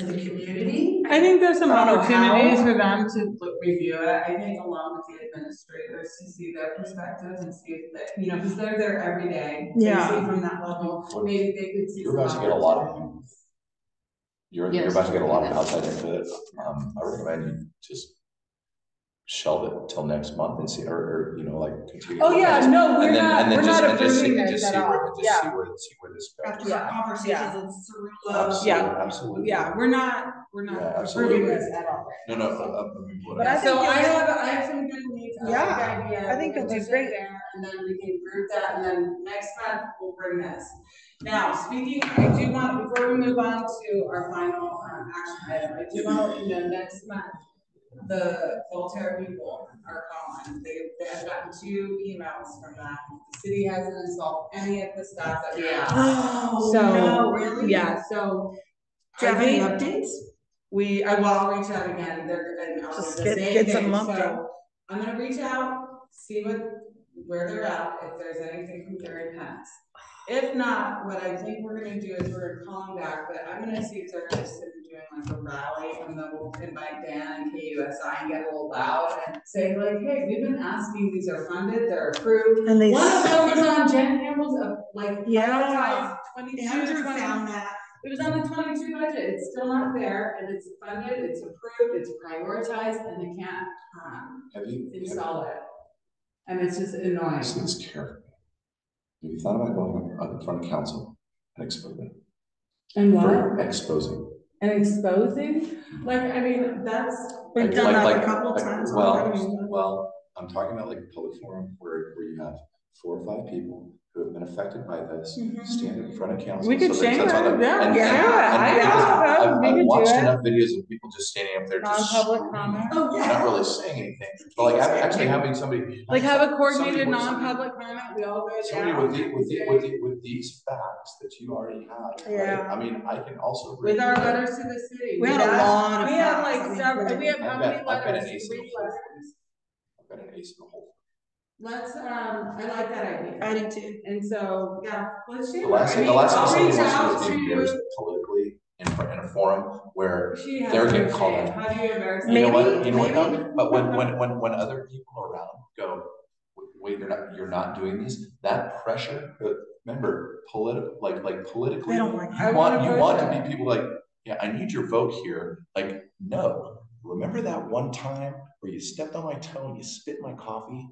[SPEAKER 4] in the community.
[SPEAKER 1] I think there's some
[SPEAKER 4] I
[SPEAKER 1] opportunities for them to look- review it, I think along with the administrators to see their perspectives and see if they, you know, because they're there every day.
[SPEAKER 5] Yeah.
[SPEAKER 1] see From that level, maybe they could see.
[SPEAKER 9] You're about to get a lot of- You're, you're about to get a lot of outside input, um, I recommend you just shelve it till next month and see, or, or, you know, like continue.
[SPEAKER 1] Oh, yeah, no, we're
[SPEAKER 9] And then-
[SPEAKER 1] not,
[SPEAKER 9] and then
[SPEAKER 1] we're
[SPEAKER 9] just-
[SPEAKER 1] not
[SPEAKER 9] and just see-
[SPEAKER 1] approving
[SPEAKER 9] and
[SPEAKER 1] this
[SPEAKER 9] just
[SPEAKER 1] at
[SPEAKER 9] see where-
[SPEAKER 1] all,
[SPEAKER 9] Just
[SPEAKER 1] yeah.
[SPEAKER 9] see where, see where this goes.
[SPEAKER 4] After
[SPEAKER 1] Yeah,
[SPEAKER 4] our conversations with Cerullo.
[SPEAKER 9] Absolutely,
[SPEAKER 1] Yeah.
[SPEAKER 9] Absolutely.
[SPEAKER 1] Yeah, we're not, we're not
[SPEAKER 9] absolutely.
[SPEAKER 1] approving this at all.
[SPEAKER 9] No, no, uh, uh, I mean, what
[SPEAKER 5] But I think
[SPEAKER 1] So
[SPEAKER 5] you'll
[SPEAKER 1] I
[SPEAKER 5] get-
[SPEAKER 1] have, I have some good news,
[SPEAKER 5] Yeah,
[SPEAKER 1] the idea.
[SPEAKER 5] I think
[SPEAKER 1] We'll
[SPEAKER 5] it'll be great.
[SPEAKER 1] there, And then we can group that, and then next month we'll bring this. Now, speaking, I do want, before we move on to our final, um, action item, I do want to you know, next month, the Voltaire people are calling, they, they have gotten two emails from that. The city hasn't installed any of the stuff that we asked.
[SPEAKER 4] Oh,
[SPEAKER 1] So,
[SPEAKER 4] no, really?
[SPEAKER 1] Yeah, so.
[SPEAKER 4] Do you have any updates?
[SPEAKER 1] we, I will I'll reach out again, they're, and I'll do
[SPEAKER 5] Just
[SPEAKER 1] the
[SPEAKER 5] get-
[SPEAKER 1] same
[SPEAKER 5] get some
[SPEAKER 1] thing, so. I'm gonna reach out, see what, where they're at, if there's anything from Gary Pence. If not, what I think we're gonna do is we're gonna call them back, but I'm gonna see if they're interested in doing like a rally, and then we'll invite Dan and KUSI and get a little loud and say like, hey, we've been asking, these are funded, they're approved.
[SPEAKER 5] And they.
[SPEAKER 1] One of them was on Jen Campbell's, uh, like,
[SPEAKER 5] Yeah.
[SPEAKER 1] twenty-two,
[SPEAKER 4] Andrew
[SPEAKER 1] 20
[SPEAKER 4] found that.
[SPEAKER 1] it was on the twenty-two budget, it's still not there, and it's funded, it's approved, it's prioritized, and they can't, um,
[SPEAKER 9] Have you, have
[SPEAKER 1] install it. And it's just annoying.
[SPEAKER 9] you seen this carefully? Have you thought about going up in front of council and exposing?
[SPEAKER 1] And
[SPEAKER 9] For exposing.
[SPEAKER 1] And exposing, like, I mean, that's.
[SPEAKER 5] We've
[SPEAKER 9] Like-
[SPEAKER 5] done
[SPEAKER 9] like-
[SPEAKER 5] that a couple
[SPEAKER 9] like-
[SPEAKER 5] times
[SPEAKER 9] Well,
[SPEAKER 5] already.
[SPEAKER 9] well, I'm talking about like a public forum where, where you have
[SPEAKER 2] four or five people who have been affected by this,
[SPEAKER 1] Mhm.
[SPEAKER 2] stand in front of council.
[SPEAKER 1] We could
[SPEAKER 2] so they-
[SPEAKER 1] shame
[SPEAKER 2] that's all
[SPEAKER 1] them, yeah,
[SPEAKER 2] and-
[SPEAKER 1] yeah,
[SPEAKER 2] and-
[SPEAKER 1] I-
[SPEAKER 2] and
[SPEAKER 1] yeah,
[SPEAKER 2] because
[SPEAKER 1] we
[SPEAKER 2] I've, I've
[SPEAKER 1] do
[SPEAKER 2] watched
[SPEAKER 1] it.
[SPEAKER 2] enough videos of people just standing up there just.
[SPEAKER 1] Non-public comment.
[SPEAKER 4] Oh, yeah.
[SPEAKER 2] Not really saying anything, but like ac- actually having somebody.
[SPEAKER 1] Like have a coordinated non-public comment, we all go
[SPEAKER 2] Somebody
[SPEAKER 1] down.
[SPEAKER 2] with the, with the, with the, with these facts that you already have, right?
[SPEAKER 1] Yeah.
[SPEAKER 2] I mean, I can also.
[SPEAKER 1] With our
[SPEAKER 2] that.
[SPEAKER 1] letters to the city.
[SPEAKER 5] We had a
[SPEAKER 1] have-
[SPEAKER 5] lot of
[SPEAKER 1] We have like several, we have how many
[SPEAKER 2] I've got an
[SPEAKER 1] letters?
[SPEAKER 2] ace in the
[SPEAKER 1] Three letters?
[SPEAKER 2] I've got an ace in the hole.
[SPEAKER 1] Let's, um, I like that idea.
[SPEAKER 5] I do too.
[SPEAKER 1] And so, yeah, let's share.
[SPEAKER 2] The last
[SPEAKER 1] I
[SPEAKER 2] thing, the last thing
[SPEAKER 1] I'll
[SPEAKER 2] somebody
[SPEAKER 1] reach
[SPEAKER 2] wants
[SPEAKER 1] out
[SPEAKER 2] to do is be politically in, in a forum where they're getting called out.
[SPEAKER 1] How do you embarrass?
[SPEAKER 2] You know what,
[SPEAKER 5] Maybe-
[SPEAKER 2] you know what,
[SPEAKER 5] maybe-
[SPEAKER 2] though? but when, when, when, when other people around go, wait, you're not, you're not doing this, that pressure, uh, remember, political, like, like politically.
[SPEAKER 5] They don't like
[SPEAKER 1] I
[SPEAKER 2] You want,
[SPEAKER 1] wanna
[SPEAKER 2] you
[SPEAKER 1] push
[SPEAKER 2] want to be people like, yeah, I need your vote here, like, no, remember that one time where you stepped on my toe and you spit my coffee?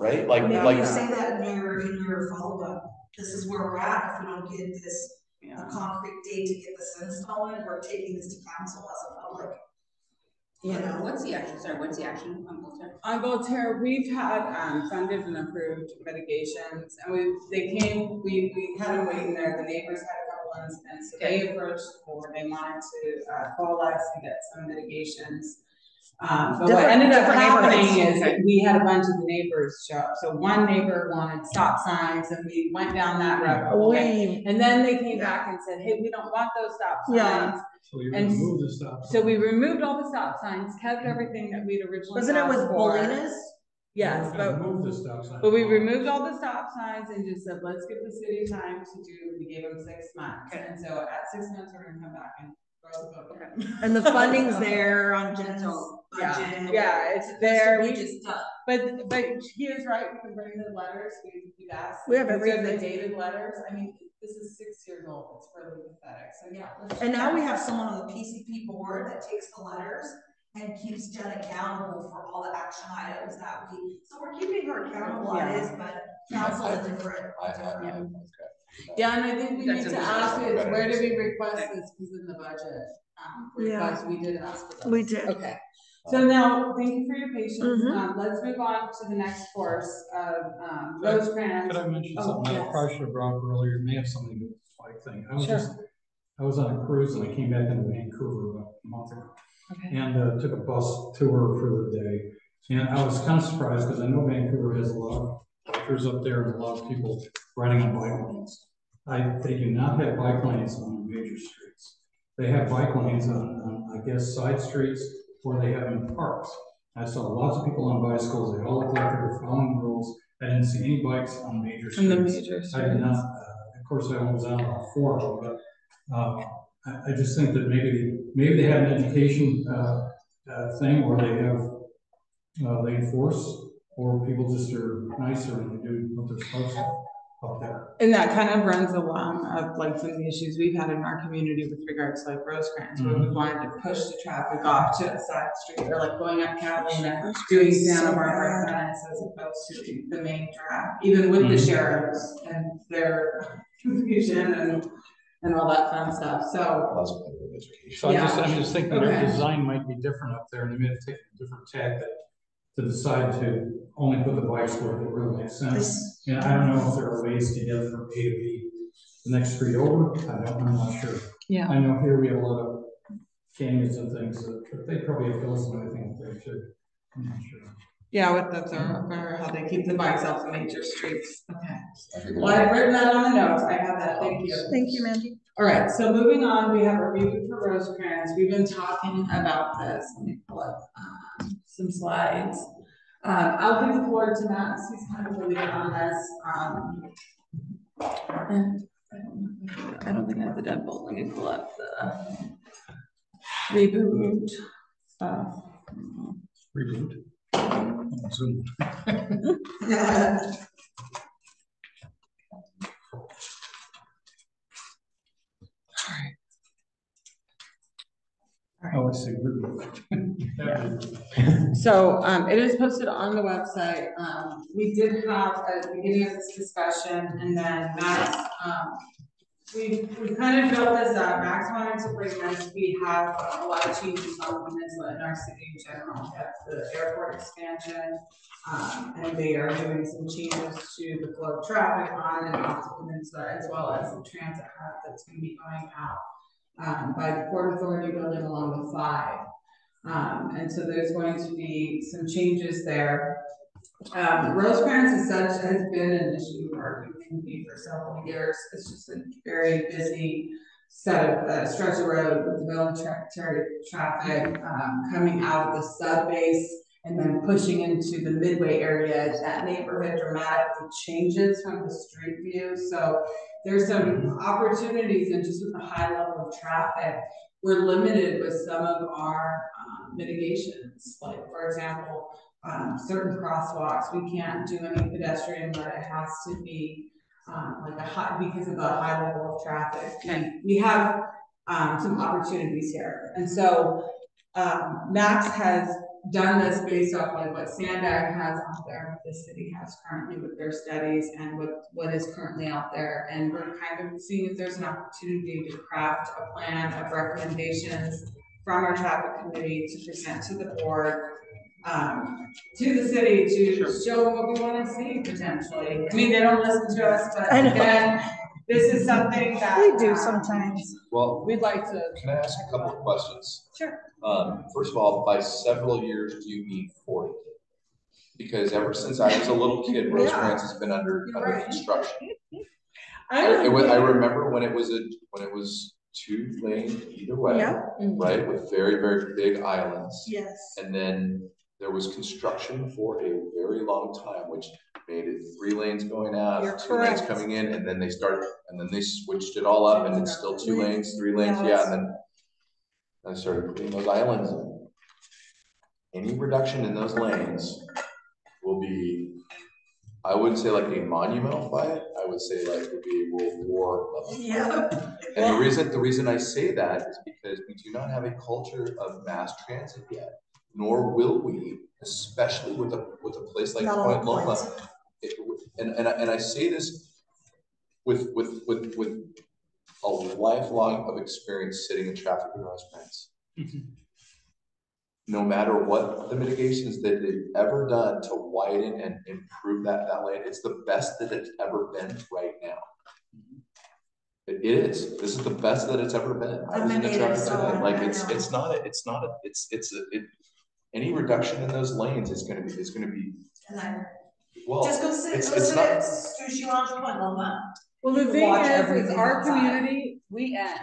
[SPEAKER 1] Yeah.
[SPEAKER 2] Right, like,
[SPEAKER 4] Maybe
[SPEAKER 2] like,
[SPEAKER 4] you say that in your, in your follow-up, this is where we're at, if we don't get this, a concrete date to get this installed, we're taking this to council as a public. You know,
[SPEAKER 8] What's the action, sorry, what's the action on Voltaire?
[SPEAKER 1] On Voltaire, we've had, um, funded and approved mitigations, and we, they came, we, we had them waiting there, the neighbors had a couple incidents, so they approached the board, they wanted to, uh, us and get some mitigations. Um, but what
[SPEAKER 5] Different-
[SPEAKER 1] ended up
[SPEAKER 5] different
[SPEAKER 1] happening
[SPEAKER 5] neighborhoods.
[SPEAKER 1] is, we had a bunch of the neighbors show up, so one neighbor wanted stop signs, and we went down that rabbit hole.
[SPEAKER 5] We,
[SPEAKER 1] And then they came back and said, hey, we don't want those stop
[SPEAKER 5] Yeah.
[SPEAKER 1] signs,
[SPEAKER 3] So you
[SPEAKER 1] And s-
[SPEAKER 3] remove the stop.
[SPEAKER 1] so we removed all the stop signs, kept everything that we'd originally
[SPEAKER 5] wasn't it with
[SPEAKER 1] asked for.
[SPEAKER 5] Bolinas?
[SPEAKER 1] Yes,
[SPEAKER 3] You
[SPEAKER 1] but
[SPEAKER 3] Remove the stop sign.
[SPEAKER 1] but we removed all the stop signs and just said, let's give the city time to do, we gave them six months. And so at six months, we're gonna come back and grow the book again.
[SPEAKER 5] And the funding's there on Jen's
[SPEAKER 4] So,
[SPEAKER 1] Yeah,
[SPEAKER 4] budget.
[SPEAKER 1] yeah, it's
[SPEAKER 4] This
[SPEAKER 1] there.
[SPEAKER 4] would
[SPEAKER 1] We just,
[SPEAKER 4] just done.
[SPEAKER 1] but, but he is right, we can bring the letters, we, we've asked.
[SPEAKER 5] We have
[SPEAKER 1] These are The dated letters, I mean, this is six years old, it's really pathetic, so yeah. let's
[SPEAKER 4] And
[SPEAKER 1] just-
[SPEAKER 4] now we have someone on the PCP board that takes the letters and keeps Jen accountable for all the action items that we, so we're keeping her accountable on this, but council is different.
[SPEAKER 2] I, I, I,
[SPEAKER 1] Yeah.
[SPEAKER 2] Okay.
[SPEAKER 1] Yeah, and I think we
[SPEAKER 8] That's
[SPEAKER 1] need to
[SPEAKER 8] a-
[SPEAKER 1] ask is, where do we request this, because in the budget, um,
[SPEAKER 5] Yeah.
[SPEAKER 1] request, we did ask for those.
[SPEAKER 5] We did.
[SPEAKER 1] Okay, so now, thank you for your patience,
[SPEAKER 5] Mhm.
[SPEAKER 1] um, let's move on to the next course of, um,
[SPEAKER 3] Could I-
[SPEAKER 1] Rosecrans.
[SPEAKER 3] Could I mention
[SPEAKER 1] Oh,
[SPEAKER 3] something I
[SPEAKER 1] yes.
[SPEAKER 3] probably should have brought up earlier, It may have something to do with the bike thing. I was
[SPEAKER 1] Sure.
[SPEAKER 3] just, I was on a cruise and I came back into Vancouver about a month ago.
[SPEAKER 1] Okay.
[SPEAKER 3] And, uh, took a bus tour for the day. And I was kind of surprised because I know Vancouver has a lot of bikers up there and a lot of people riding on bike lanes. I, they do not have bike lanes on the major streets. They have bike lanes on, on, I guess, side streets or they have in parks. I saw lots of people on bicycles, they all looked like they were following rules. I didn't see any bikes on major streets.
[SPEAKER 1] In the
[SPEAKER 3] streets. I did not, uh, of course, I was on all four of them, but, uh, I, I just think that maybe, maybe they have an education, uh, uh, thing, or they have, uh, they enforce, or people just are nicer and they do what they're supposed to up there.
[SPEAKER 1] And that kind of runs along of like some of the issues we've had in our community with regards to like Rosecrans, where we
[SPEAKER 3] Mhm.
[SPEAKER 1] wanted to push the traffic off to a side street, or like going up Catalina, doing Santa Barbara Venice as opposed to the, the main track, even with the
[SPEAKER 3] Mhm.
[SPEAKER 1] sheriffs and their confusion and, and all that fun stuff, so.
[SPEAKER 2] Well, that's part of education.
[SPEAKER 3] So I'm just, I'm just thinking their
[SPEAKER 1] Okay.
[SPEAKER 3] design might be different up there, and they may have taken a different tack that, to decide to only put the bikes where it really makes sense.
[SPEAKER 5] This,
[SPEAKER 3] And I don't know if there are ways to get from A to B, the next street over, I don't, I'm not sure.
[SPEAKER 1] Yeah.
[SPEAKER 3] I know here we have a lot of canyons and things, that- but they probably have built some, I think, up there too. I'm not sure.
[SPEAKER 1] Yeah, with the thoroughfare, how they keep the bikes off the major streets, okay.
[SPEAKER 2] I think
[SPEAKER 1] Well, I've written that on the notes, I have that, thank you.
[SPEAKER 5] thank you, Mandy.
[SPEAKER 1] All right, so moving on, we have a review for Rosecrans. We've been talking about this. Let me pull up um, some slides. Um, I'll give the floor to Matt, he's kind of the lead on this. Um, and I don't think I have the deadbolt. Let me pull up the reboot stuff.
[SPEAKER 3] Reboot. Zoom. Oh, I see, reboot.
[SPEAKER 1] So, um, it is posted on the website. Um, we did have a beginning of this discussion and then Max, um, we, we kind of built this up, Max wanted to bring this, we have a lot of changes on the peninsula in our city in general. We have the airport expansion, um, and they are doing some changes to the flow of traffic on and off the peninsula, as well as the transit hub that's gonna be going out um, by the Port Authority building along the five. Um, and so there's going to be some changes there. Um, Rosecrans as such has been an issue for our community for several years. It's just a very busy set of, uh, stretch of road with tra- traffic, um, coming out of the sub base and then pushing into the midway area. That neighborhood dramatically changes from the street view. So there's some opportunities and just with the high level of traffic, we're limited with some of our um, mitigations. Like, for example, um, certain crosswalks, we can't do any pedestrian, but it has to be um, like a high, because of the high level of traffic. And we have um, some opportunities here. And so um, Max has done this based off like what Sandag has out there, what the city has currently with their studies and what, what is currently out there. And we're kind of seeing if there's an opportunity to craft a plan of recommendations from our traffic committee to present to the board, um, to the city to show what we wanna see potentially. I mean, they don't listen to us, but
[SPEAKER 10] I know.
[SPEAKER 1] again, this is something that.
[SPEAKER 10] We do
[SPEAKER 1] um,
[SPEAKER 10] sometimes.
[SPEAKER 2] Well,
[SPEAKER 1] We'd like to.
[SPEAKER 2] can I ask a couple of questions?
[SPEAKER 1] Sure.
[SPEAKER 2] Um, first of all, by several years, do you mean forty? Because ever since I was a little kid, Rosecrans has been under,
[SPEAKER 1] You're
[SPEAKER 2] under
[SPEAKER 1] right.
[SPEAKER 2] construction.
[SPEAKER 1] I
[SPEAKER 2] I, it was, I remember when it was a, when it was two lane either way,
[SPEAKER 10] Yeah.
[SPEAKER 2] right, with very, very big islands.
[SPEAKER 10] Yes.
[SPEAKER 2] And then there was construction for a very long time, which made it three lanes going out,
[SPEAKER 10] You're
[SPEAKER 2] two lanes coming in, and then they started, and then they switched it all up, and it's still two lanes, three lanes, yeah, and then I started putting those islands in. Any reduction in those lanes will be, I wouldn't say like a monumental fight, I would say like would be World War level.
[SPEAKER 4] Yeah.
[SPEAKER 2] And the reason, the reason I say that is because we do not have a culture of mass transit yet, nor will we, especially with a, with a place like Point Loma. It- And, and I, and I say this with, with, with, with a lifelong of experience sitting in traffic in restaurants. No matter what the mitigations that they've ever done to widen and improve that, that lane, it's the best that it's ever been right now. It it is, this is the best that it's ever been. I was in the traffic today, like, it's, it's not, a it's not, a it's, it's, a it, any reduction in those lanes is gonna be, is gonna be, well,
[SPEAKER 4] just go sit,
[SPEAKER 2] it's-
[SPEAKER 4] go
[SPEAKER 2] it's
[SPEAKER 4] sit
[SPEAKER 2] not-
[SPEAKER 4] at Sushi Lounge Point Loma.
[SPEAKER 1] Well, the
[SPEAKER 4] You
[SPEAKER 1] thing
[SPEAKER 4] watch
[SPEAKER 1] is, is our
[SPEAKER 4] outside.
[SPEAKER 1] community, we end,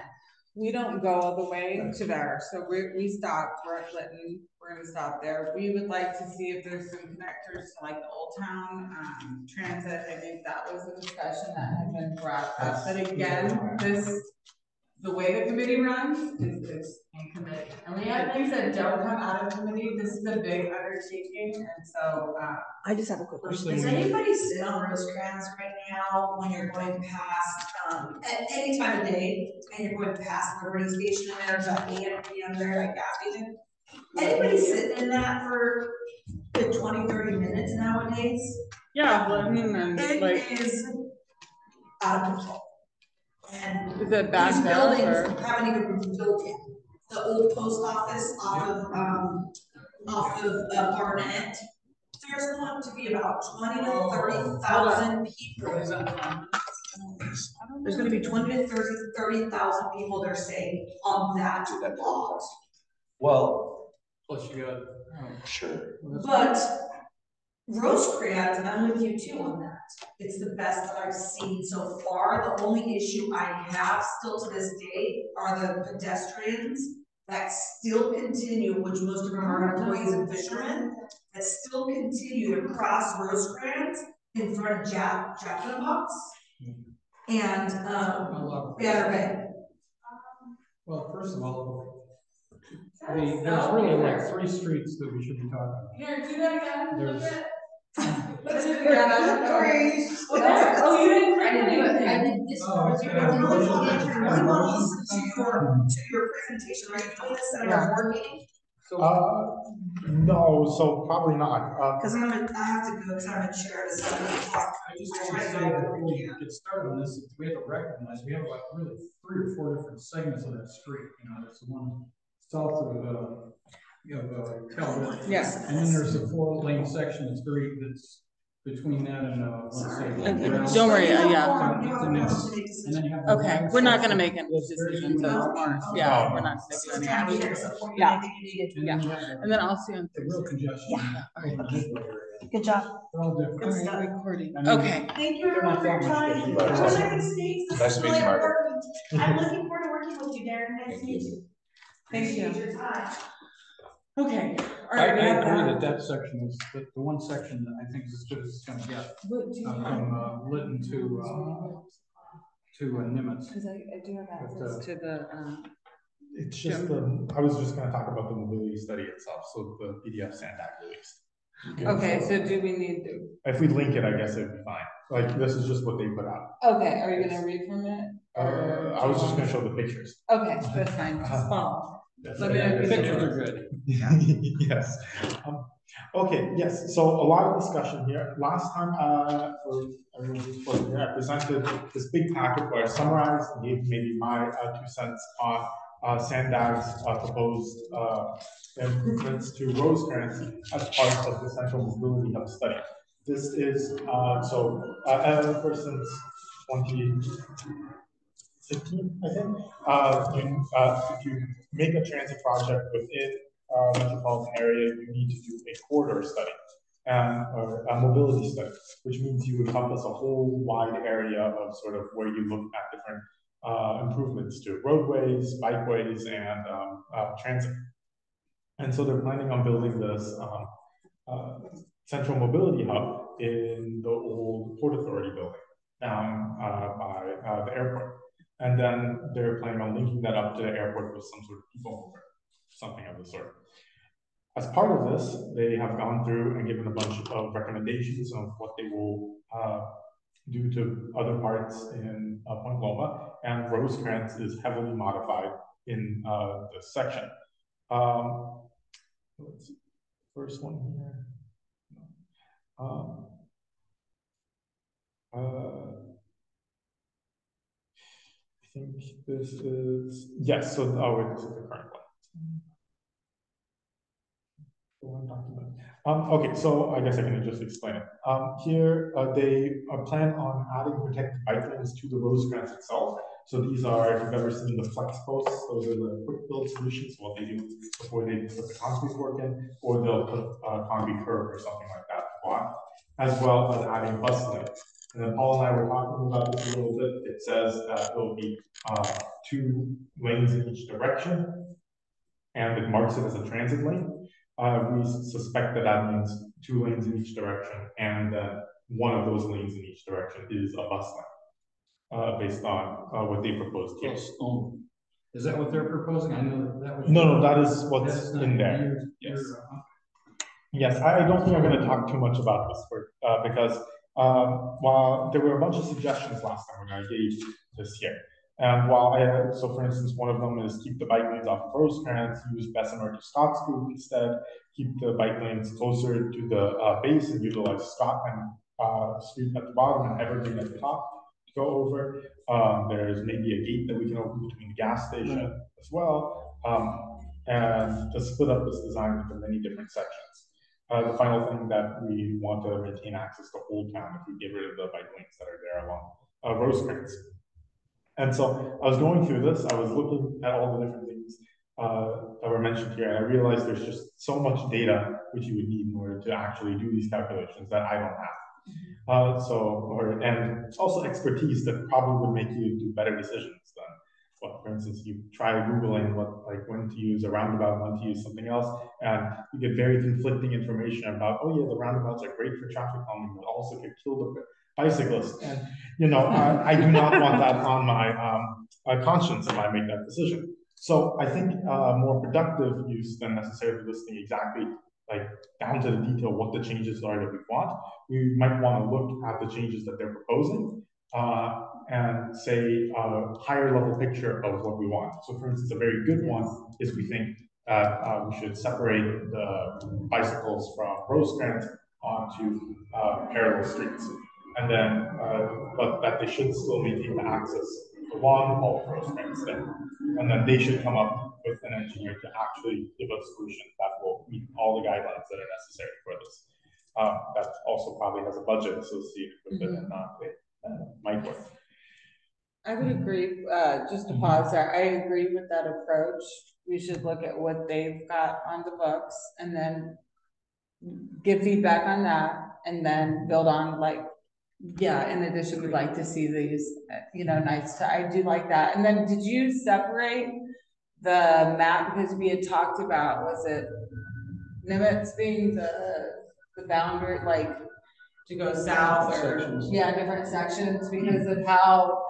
[SPEAKER 1] we don't go all the way to there, so we, we stop, we're at Lytton, we're gonna stop there. We would like to see if there's some connectors to like the Old Town, um, transit, I think that was a discussion that had been brought up, but again, this, the way the committee runs is, is in committee. And we have things that don't come out of committee, this is a big undertaking, and so, uh,
[SPEAKER 10] I just have a quick question.
[SPEAKER 4] Does anybody sit on Rosecrans right now when you're going past, um, at any time of day, and you're going past Liberty Station and there's a AM, PM there, like gas station? Anybody sitting in that for the 20, 30 minutes nowadays?
[SPEAKER 1] yeah, Lytton and like,
[SPEAKER 4] It is out of control. And
[SPEAKER 1] is it
[SPEAKER 4] these
[SPEAKER 1] backed up or?
[SPEAKER 4] buildings haven't even been built yet. The old post office off of, um, off of uh, Barnett. There's going to be about twenty to thirty thousand people. There's gonna be twenty to thirty, thirty thousand people, they're saying, on that
[SPEAKER 2] to that
[SPEAKER 4] lot.
[SPEAKER 2] well,
[SPEAKER 3] Plus you got, um,
[SPEAKER 2] sure.
[SPEAKER 4] But Rosecrans, and I'm with you too on that, it's the best that I've seen so far. The only issue I have still to this day are the pedestrians that still continue, which most of them are employees and fishermen, that still continue to cross Rosecrans in front of Jack, Jack in the Box. And,
[SPEAKER 3] a
[SPEAKER 4] um,
[SPEAKER 3] lot
[SPEAKER 4] Banner Bay.
[SPEAKER 3] Well, first of all, the, there's really like three streets that we should be talking about.
[SPEAKER 1] Here, do that again.
[SPEAKER 3] There's-
[SPEAKER 1] Let's it again. I don't know.
[SPEAKER 4] Sorry.
[SPEAKER 1] Oh, you didn't
[SPEAKER 8] I
[SPEAKER 1] print
[SPEAKER 8] didn't do it, I did this.
[SPEAKER 3] Oh,
[SPEAKER 8] one.
[SPEAKER 3] okay.
[SPEAKER 4] I really want to, I really want to listen to your, to your presentation, are you doing this at our board meeting?
[SPEAKER 3] So,
[SPEAKER 6] Uh, no, so probably not. Uh,
[SPEAKER 4] Cause I'm gonna, I have to go, cause I'm in chair to seven o'clock.
[SPEAKER 3] I just want to say before we get started on this, we have to recognize, we have like really three or four different segments of that street, you know, there's the one south of, uh, you know, uh, Caledonia.
[SPEAKER 1] Yes.
[SPEAKER 3] And then there's a four lane section that's very, that's between that and, uh, let's say.
[SPEAKER 1] Okay,
[SPEAKER 3] Brown.
[SPEAKER 1] don't worry, uh, yeah.
[SPEAKER 4] have a forum, you have a forum to make
[SPEAKER 3] And then you have. the
[SPEAKER 1] Okay,
[SPEAKER 3] long
[SPEAKER 1] we're not gonna make any
[SPEAKER 3] that's very
[SPEAKER 1] decisions, so it's yeah,
[SPEAKER 6] oh.
[SPEAKER 1] we're not gonna do any
[SPEAKER 4] Trying to
[SPEAKER 1] action.
[SPEAKER 4] get us a forum,
[SPEAKER 1] Yeah.
[SPEAKER 4] I you needed.
[SPEAKER 3] And then you have the-
[SPEAKER 1] And then I'll see you on
[SPEAKER 3] the real
[SPEAKER 1] Thursday.
[SPEAKER 3] congestion.
[SPEAKER 4] Yeah.
[SPEAKER 3] in the area.
[SPEAKER 5] Good job.
[SPEAKER 3] They're all different.
[SPEAKER 4] Good stuff.
[SPEAKER 1] Alright, recording,
[SPEAKER 3] I mean-
[SPEAKER 1] okay.
[SPEAKER 4] Thank you everyone for your time.
[SPEAKER 9] Bye.
[SPEAKER 4] Have a nice day. This
[SPEAKER 9] Nice
[SPEAKER 4] is
[SPEAKER 9] to meet you,
[SPEAKER 4] really
[SPEAKER 9] Margaret.
[SPEAKER 4] important. I'm looking forward to working with you, Darren. Nice to meet you.
[SPEAKER 1] Thank you.
[SPEAKER 4] Appreciate your time.
[SPEAKER 1] Okay,
[SPEAKER 3] I, I
[SPEAKER 1] alright. we have
[SPEAKER 3] agree
[SPEAKER 1] that.
[SPEAKER 3] that that section is, the, the one section that I think is as good as it's gonna get,
[SPEAKER 1] What
[SPEAKER 3] uh, from, uh, Lytton to, uh, to uh, Nimitz.
[SPEAKER 1] Cause I, I do have
[SPEAKER 3] But,
[SPEAKER 1] access
[SPEAKER 3] uh,
[SPEAKER 1] to the, um,
[SPEAKER 6] It's just the, I was just gonna talk about the mobility study itself, so the PDF Sandag released.
[SPEAKER 1] okay, so do we need to,
[SPEAKER 6] If we link it, I guess it'd be fine. Like, this is just what they put out.
[SPEAKER 1] okay, are you gonna read from it?
[SPEAKER 6] Uh, I was just gonna show the pictures.
[SPEAKER 1] Okay, that's fine, just follow. Let me know if you
[SPEAKER 3] Pictures are good.
[SPEAKER 6] Yes. Um, Okay, yes, so a lot of discussion here. Last time, uh, for everyone who's wasn't here, I presented this big packet where I summarized and gave maybe my, uh, two cents on, uh, Sandag's, uh, proposed, uh, improvements to Rosecrans as part of the Central Mobility Hub study. This is, uh, so, uh, uh, for instance, I think, uh, uh, if you make a transit project within uh, metropolitan area, you need to do a corridor study and or a mobility study, which means you encompass a whole wide area of sort of where you look at different uh, improvements to roadways, bikeways, and um, uh, transit. And so they're planning on building this um, uh, central mobility hub in the old Port Authority building down uh, by the airport. And then they're planning on linking that up to the airport with some sort of mover something of the sort. As part of this, they have gone through and given a bunch of recommendations of what they will uh, do to other parts in uh, Point Loma, and Rosecrans is heavily modified in uh, this section. Um, let's see, first one here. Um, uh, think this is, yes, so, oh, wait, this is the current one. Um, okay, so I guess I can just explain it. Um, here, uh, they uh, plan on adding protected lanes to the Rosecrans itself. So these are, if you've ever seen the flex posts, those are the quick build solutions, what they do before they put the concrete work in, or they'll put a concrete curb or something like that block, as well as adding bus lanes. And then Paul and I were talking about this a little bit. It says that there'll be uh, two lanes in each direction, and it marks it as a transit lane. Uh, we suspect that that means two lanes in each direction, and then one of those lanes in each direction is a bus lane, uh, based on uh, what they proposed here.
[SPEAKER 3] Yes, only. Is that what they're proposing? I know that that was.
[SPEAKER 6] No, no, that is what's in there.
[SPEAKER 3] your-
[SPEAKER 6] Yes.
[SPEAKER 3] uh,
[SPEAKER 6] Yes, I I don't think I'm gonna talk too much about this for, uh, because, um, while there were a bunch of suggestions last time when I gave this here. And while I, so for instance, one of them is keep the bike lanes off of Rosecrans, use Bessemer to Scott's Group instead, keep the bike lanes closer to the, uh, base and utilize Scott and, uh, Street at the bottom and Evergreen at the top to go over. Um, there's maybe a gate that we can open between the gas station as well. Um, and to split up this design into many different sections. Uh, the final thing that we want to maintain access to Old Town if we get rid of the bike lanes that are there along uh, Rosecrans. And so I was going through this, I was looking at all the different things uh, that were mentioned here, and I realized there's just so much data which you would need in order to actually do these calculations that I don't have. Uh, so, or, and it's also expertise that probably would make you do better decisions well, for instance, you try Googling what, like when to use a roundabout, when to use something else, and you get very conflicting information about, oh yeah, the roundabouts are great for traffic calming, but also could kill the bicyclist. And, you know, I, I do not want that on my um, uh, conscience if I make that decision. So I think uh, more productive use than necessarily listing exactly like down to the detail what the changes are that we want. We might want to look at the changes that they're proposing uh, and say a higher level picture of what we want. So for instance, a very good one is we think that, uh, we should separate the bicycles from Rosecrans onto, uh, parallel streets. And then, uh, but that they should still maintain the access along all of Rosecrans there. And then they should come up with an engineer to actually give a solution that will meet all the guidelines that are necessary for this. Uh, that also probably has a budget associated with it and not, it might work.
[SPEAKER 1] I would mm-hmm. agree, uh, just to mm-hmm. pause there, I agree with that approach. We should look at what they've got on the books and then give feedback on that and then build on like, yeah, in addition, we'd like to see these, you know, nice, to, I do like that. And then did you separate the map, because we had talked about, was it Nimitz being the, the boundary, like, to go south or,
[SPEAKER 3] Sections.
[SPEAKER 1] yeah, different sections because mm-hmm. of how,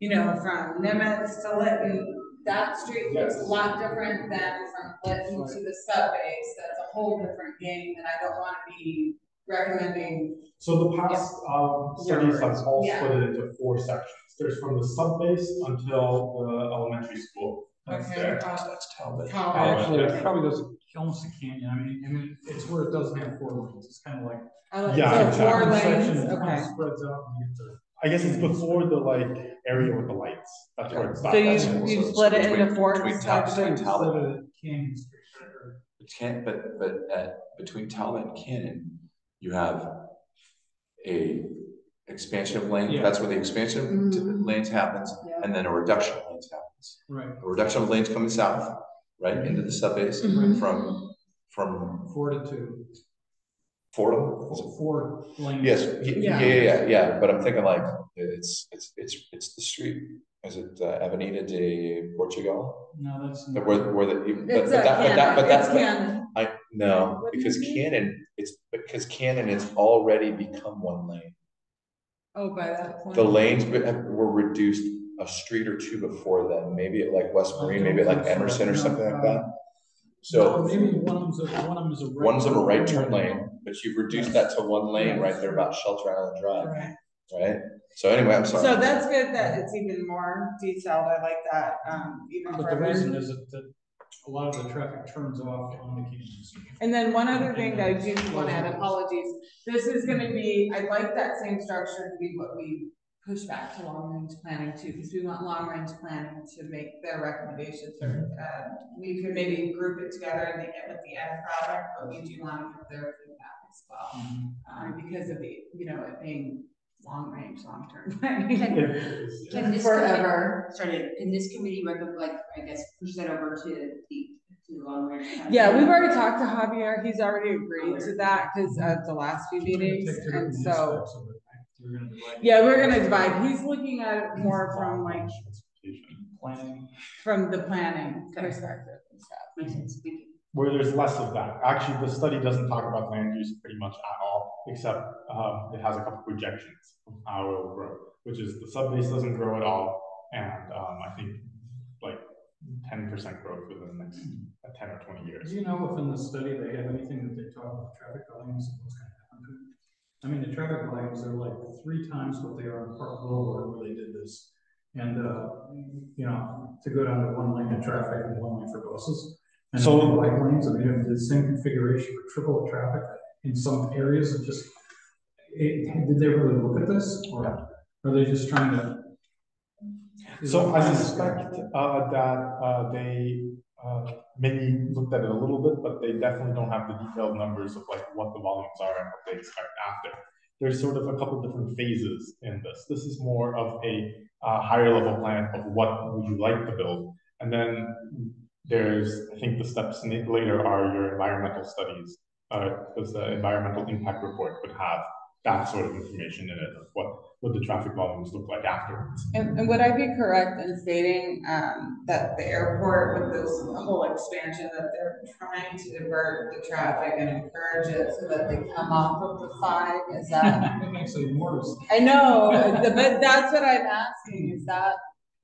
[SPEAKER 1] you know, from Nimitz to Lytton, that street looks a lot different than from Lytton to the sub base. That's a whole different game, and I don't wanna be recommending,
[SPEAKER 6] So the past, um, studies have all
[SPEAKER 1] Yeah.
[SPEAKER 6] split it into four sections. There's from the sub base until the elementary school. That's
[SPEAKER 1] Okay.
[SPEAKER 6] there.
[SPEAKER 2] That's Talbot.
[SPEAKER 1] Talbot.
[SPEAKER 3] Actually, it probably goes almost a canyon, I mean, I mean, it's where it doesn't have four lanes, it's kind of like.
[SPEAKER 1] Like,
[SPEAKER 6] Yeah,
[SPEAKER 1] so four lanes,
[SPEAKER 3] Section kind
[SPEAKER 1] okay.
[SPEAKER 3] of Spreads out and you get to.
[SPEAKER 6] I guess it's before the like area with the lights. That's where it stops.
[SPEAKER 1] So you,
[SPEAKER 2] That's-
[SPEAKER 1] you split
[SPEAKER 2] so
[SPEAKER 1] it into
[SPEAKER 2] between-
[SPEAKER 1] four
[SPEAKER 2] between Tal- between
[SPEAKER 1] sections?
[SPEAKER 2] Talbot-
[SPEAKER 3] Instead of Canyon Street, or-
[SPEAKER 2] It can't, but, but at, between Talbot and Cannon, you have a expansion of lane,
[SPEAKER 3] Yeah.
[SPEAKER 2] that's where the expansion of the
[SPEAKER 1] Mhm.
[SPEAKER 2] lanes happens,
[SPEAKER 1] Yeah.
[SPEAKER 2] and then a reduction of lanes happens.
[SPEAKER 3] right,
[SPEAKER 2] A reduction of lanes coming south, right, into the subbase
[SPEAKER 1] Mhm.
[SPEAKER 2] from, from
[SPEAKER 3] four to two,
[SPEAKER 2] Fordham. Is it-
[SPEAKER 3] four lanes.
[SPEAKER 2] Yes, yeah,
[SPEAKER 1] Yeah.
[SPEAKER 2] yeah, yeah, yeah, but I'm thinking like, it's, it's, it's, it's the street, is it uh, Avenida de Portugal?
[SPEAKER 3] No, that's.
[SPEAKER 2] The- Where, where the, but, but that, but that, but
[SPEAKER 1] Cannon, it's
[SPEAKER 2] that's,
[SPEAKER 1] Cannon.
[SPEAKER 2] I, no,
[SPEAKER 1] What
[SPEAKER 2] because
[SPEAKER 1] mean?
[SPEAKER 2] Cannon, it's, because Cannon has already become one lane.
[SPEAKER 1] Oh, by that point.
[SPEAKER 2] The lanes were reduced a street or two before then, maybe at like West Marine, maybe at like Emerson or something like that.
[SPEAKER 3] No,
[SPEAKER 2] So,
[SPEAKER 3] Maybe one of them's a, one of them is a. right
[SPEAKER 2] one's of a
[SPEAKER 3] turn
[SPEAKER 2] right turn lane, but you've reduced that to one lane right there about Shelter Island Drive,
[SPEAKER 1] Right.
[SPEAKER 2] right? So anyway, I'm sorry.
[SPEAKER 1] So that's good that it's even more detailed, I like that, um, even
[SPEAKER 3] But the reason
[SPEAKER 1] further.
[SPEAKER 3] is that, that a lot of the traffic turns off on the Canyon
[SPEAKER 1] And then one other thing that I do want to add, apologies, this is gonna be, I'd like that same structure to be what we push back to long range planning too, because we want long range planning to make their recommendations, or, uh, we could maybe group it together in the, with the end product, but we do want to get their feedback as well. Um, because of the, you know, it being long range, long term planning.
[SPEAKER 8] Can-
[SPEAKER 6] It is, yeah.
[SPEAKER 8] Can this
[SPEAKER 1] Forever.
[SPEAKER 8] committee, sorry, can this committee recommend, like, I guess, push that over to the, to long range?
[SPEAKER 1] Yeah, we've already talked to Javier, he's already agreed to that, because at the last few meetings, and so,
[SPEAKER 3] We're gonna divide
[SPEAKER 1] yeah, we're gonna divide, he's looking at it more from like,
[SPEAKER 3] Planning,
[SPEAKER 1] from the planning perspective and stuff.
[SPEAKER 8] Makes sense, thank you.
[SPEAKER 6] Where there's less of that. Actually, the study doesn't talk about land use pretty much at all, except, um, it has a couple projections of how it will grow, which is the subbase doesn't grow at all, and, um, I think like ten percent growth within the next uh, ten or twenty years.
[SPEAKER 3] do
[SPEAKER 6] years.
[SPEAKER 3] you know if in the study they have anything that they talk about traffic volumes and those gonna happen to it? I mean, the traffic volumes are like three times what they are in Park Boulevard where they did this. And, uh, you know, to go down to one lane of traffic and one lane for buses. And
[SPEAKER 6] So-
[SPEAKER 3] bike lanes, I mean, the same configuration for triple the traffic in some areas, it just. It, did they really look at this or are they just trying to?
[SPEAKER 6] So I suspect, uh, that, uh, they, uh, maybe looked at it a little bit, but they definitely don't have the detailed numbers of like what the volumes are and what they expect after. There's sort of a couple different phases in this. This is more of a, uh, higher level plan of what would you like to build. And then there's, I think the steps later are your environmental studies. Uh, because the environmental impact report would have that sort of information in it, of what, what the traffic volumes look like afterwards.
[SPEAKER 1] And, and would I be correct in stating, um, that the airport with this whole expansion, that they're trying to divert the traffic and encourage it so that they come off of the five, is that?
[SPEAKER 3] It makes it more.
[SPEAKER 1] I know, but that's what I'm asking, is that,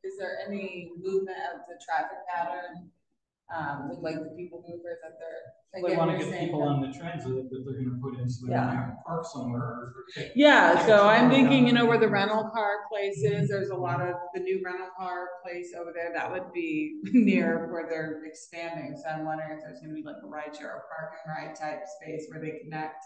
[SPEAKER 1] is there any movement of the traffic pattern um, with like the people movers that they're.
[SPEAKER 3] They wanna get people on the transit that they're gonna put in, so they
[SPEAKER 1] Yeah.
[SPEAKER 3] have to park somewhere.
[SPEAKER 1] Yeah, so I'm thinking, you know, where the rental car place is, there's a lot of, the new rental car place over there, that would be near where they're expanding, so I'm wondering if there's gonna be like a ride share or park and ride type space where they connect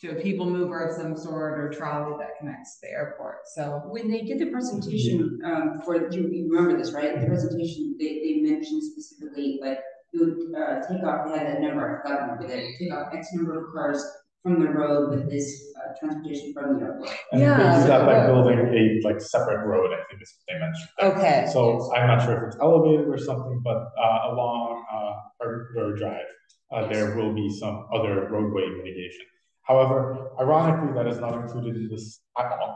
[SPEAKER 1] to a people mover of some sort or trolley that connects to the airport, so.
[SPEAKER 8] When they did the presentation, um, for, you, you remember this, right? The presentation, they, they mentioned specifically, like, you would, uh, take off, they had a number, I forgot number, they take off X number of cars from the road with this, uh, transportation from the airport.
[SPEAKER 6] And they
[SPEAKER 1] Yeah.
[SPEAKER 6] do that by building a like separate road, I think is what they mentioned.
[SPEAKER 1] Okay.
[SPEAKER 6] So I'm not sure if it's elevated or something, but uh along uh Hardwick Drive, uh there will be some other roadway mitigation. However, ironically, that is not included in this at all.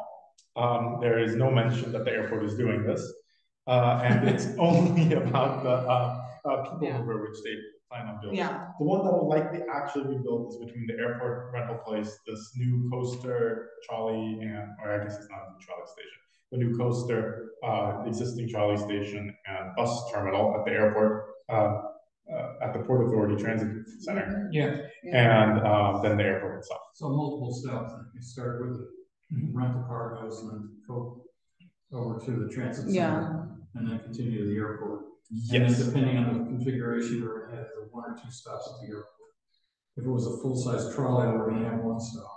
[SPEAKER 6] Um, there is no mention that the airport is doing this. Uh, and it's only about the uh uh people
[SPEAKER 1] Yeah.
[SPEAKER 6] mover, which they plan on building.
[SPEAKER 1] Yeah,
[SPEAKER 6] The one that will likely actually be built is between the airport rental place, this new coaster trolley and, or I guess it's not a new trolley station. The new coaster, uh, existing trolley station and bus terminal at the airport, uh, at the Port Authority Transit Center.
[SPEAKER 3] Yeah,
[SPEAKER 6] And, uh, then the airport itself.
[SPEAKER 3] so multiple steps, you start with the rental car goes and then go over to the transit
[SPEAKER 1] Yeah.
[SPEAKER 3] center. And then continue to the airport. And
[SPEAKER 6] Yes.
[SPEAKER 3] then depending on the configuration, we're gonna have one or two stops at the airport. If it was a full-size trolley, we're gonna have one stop.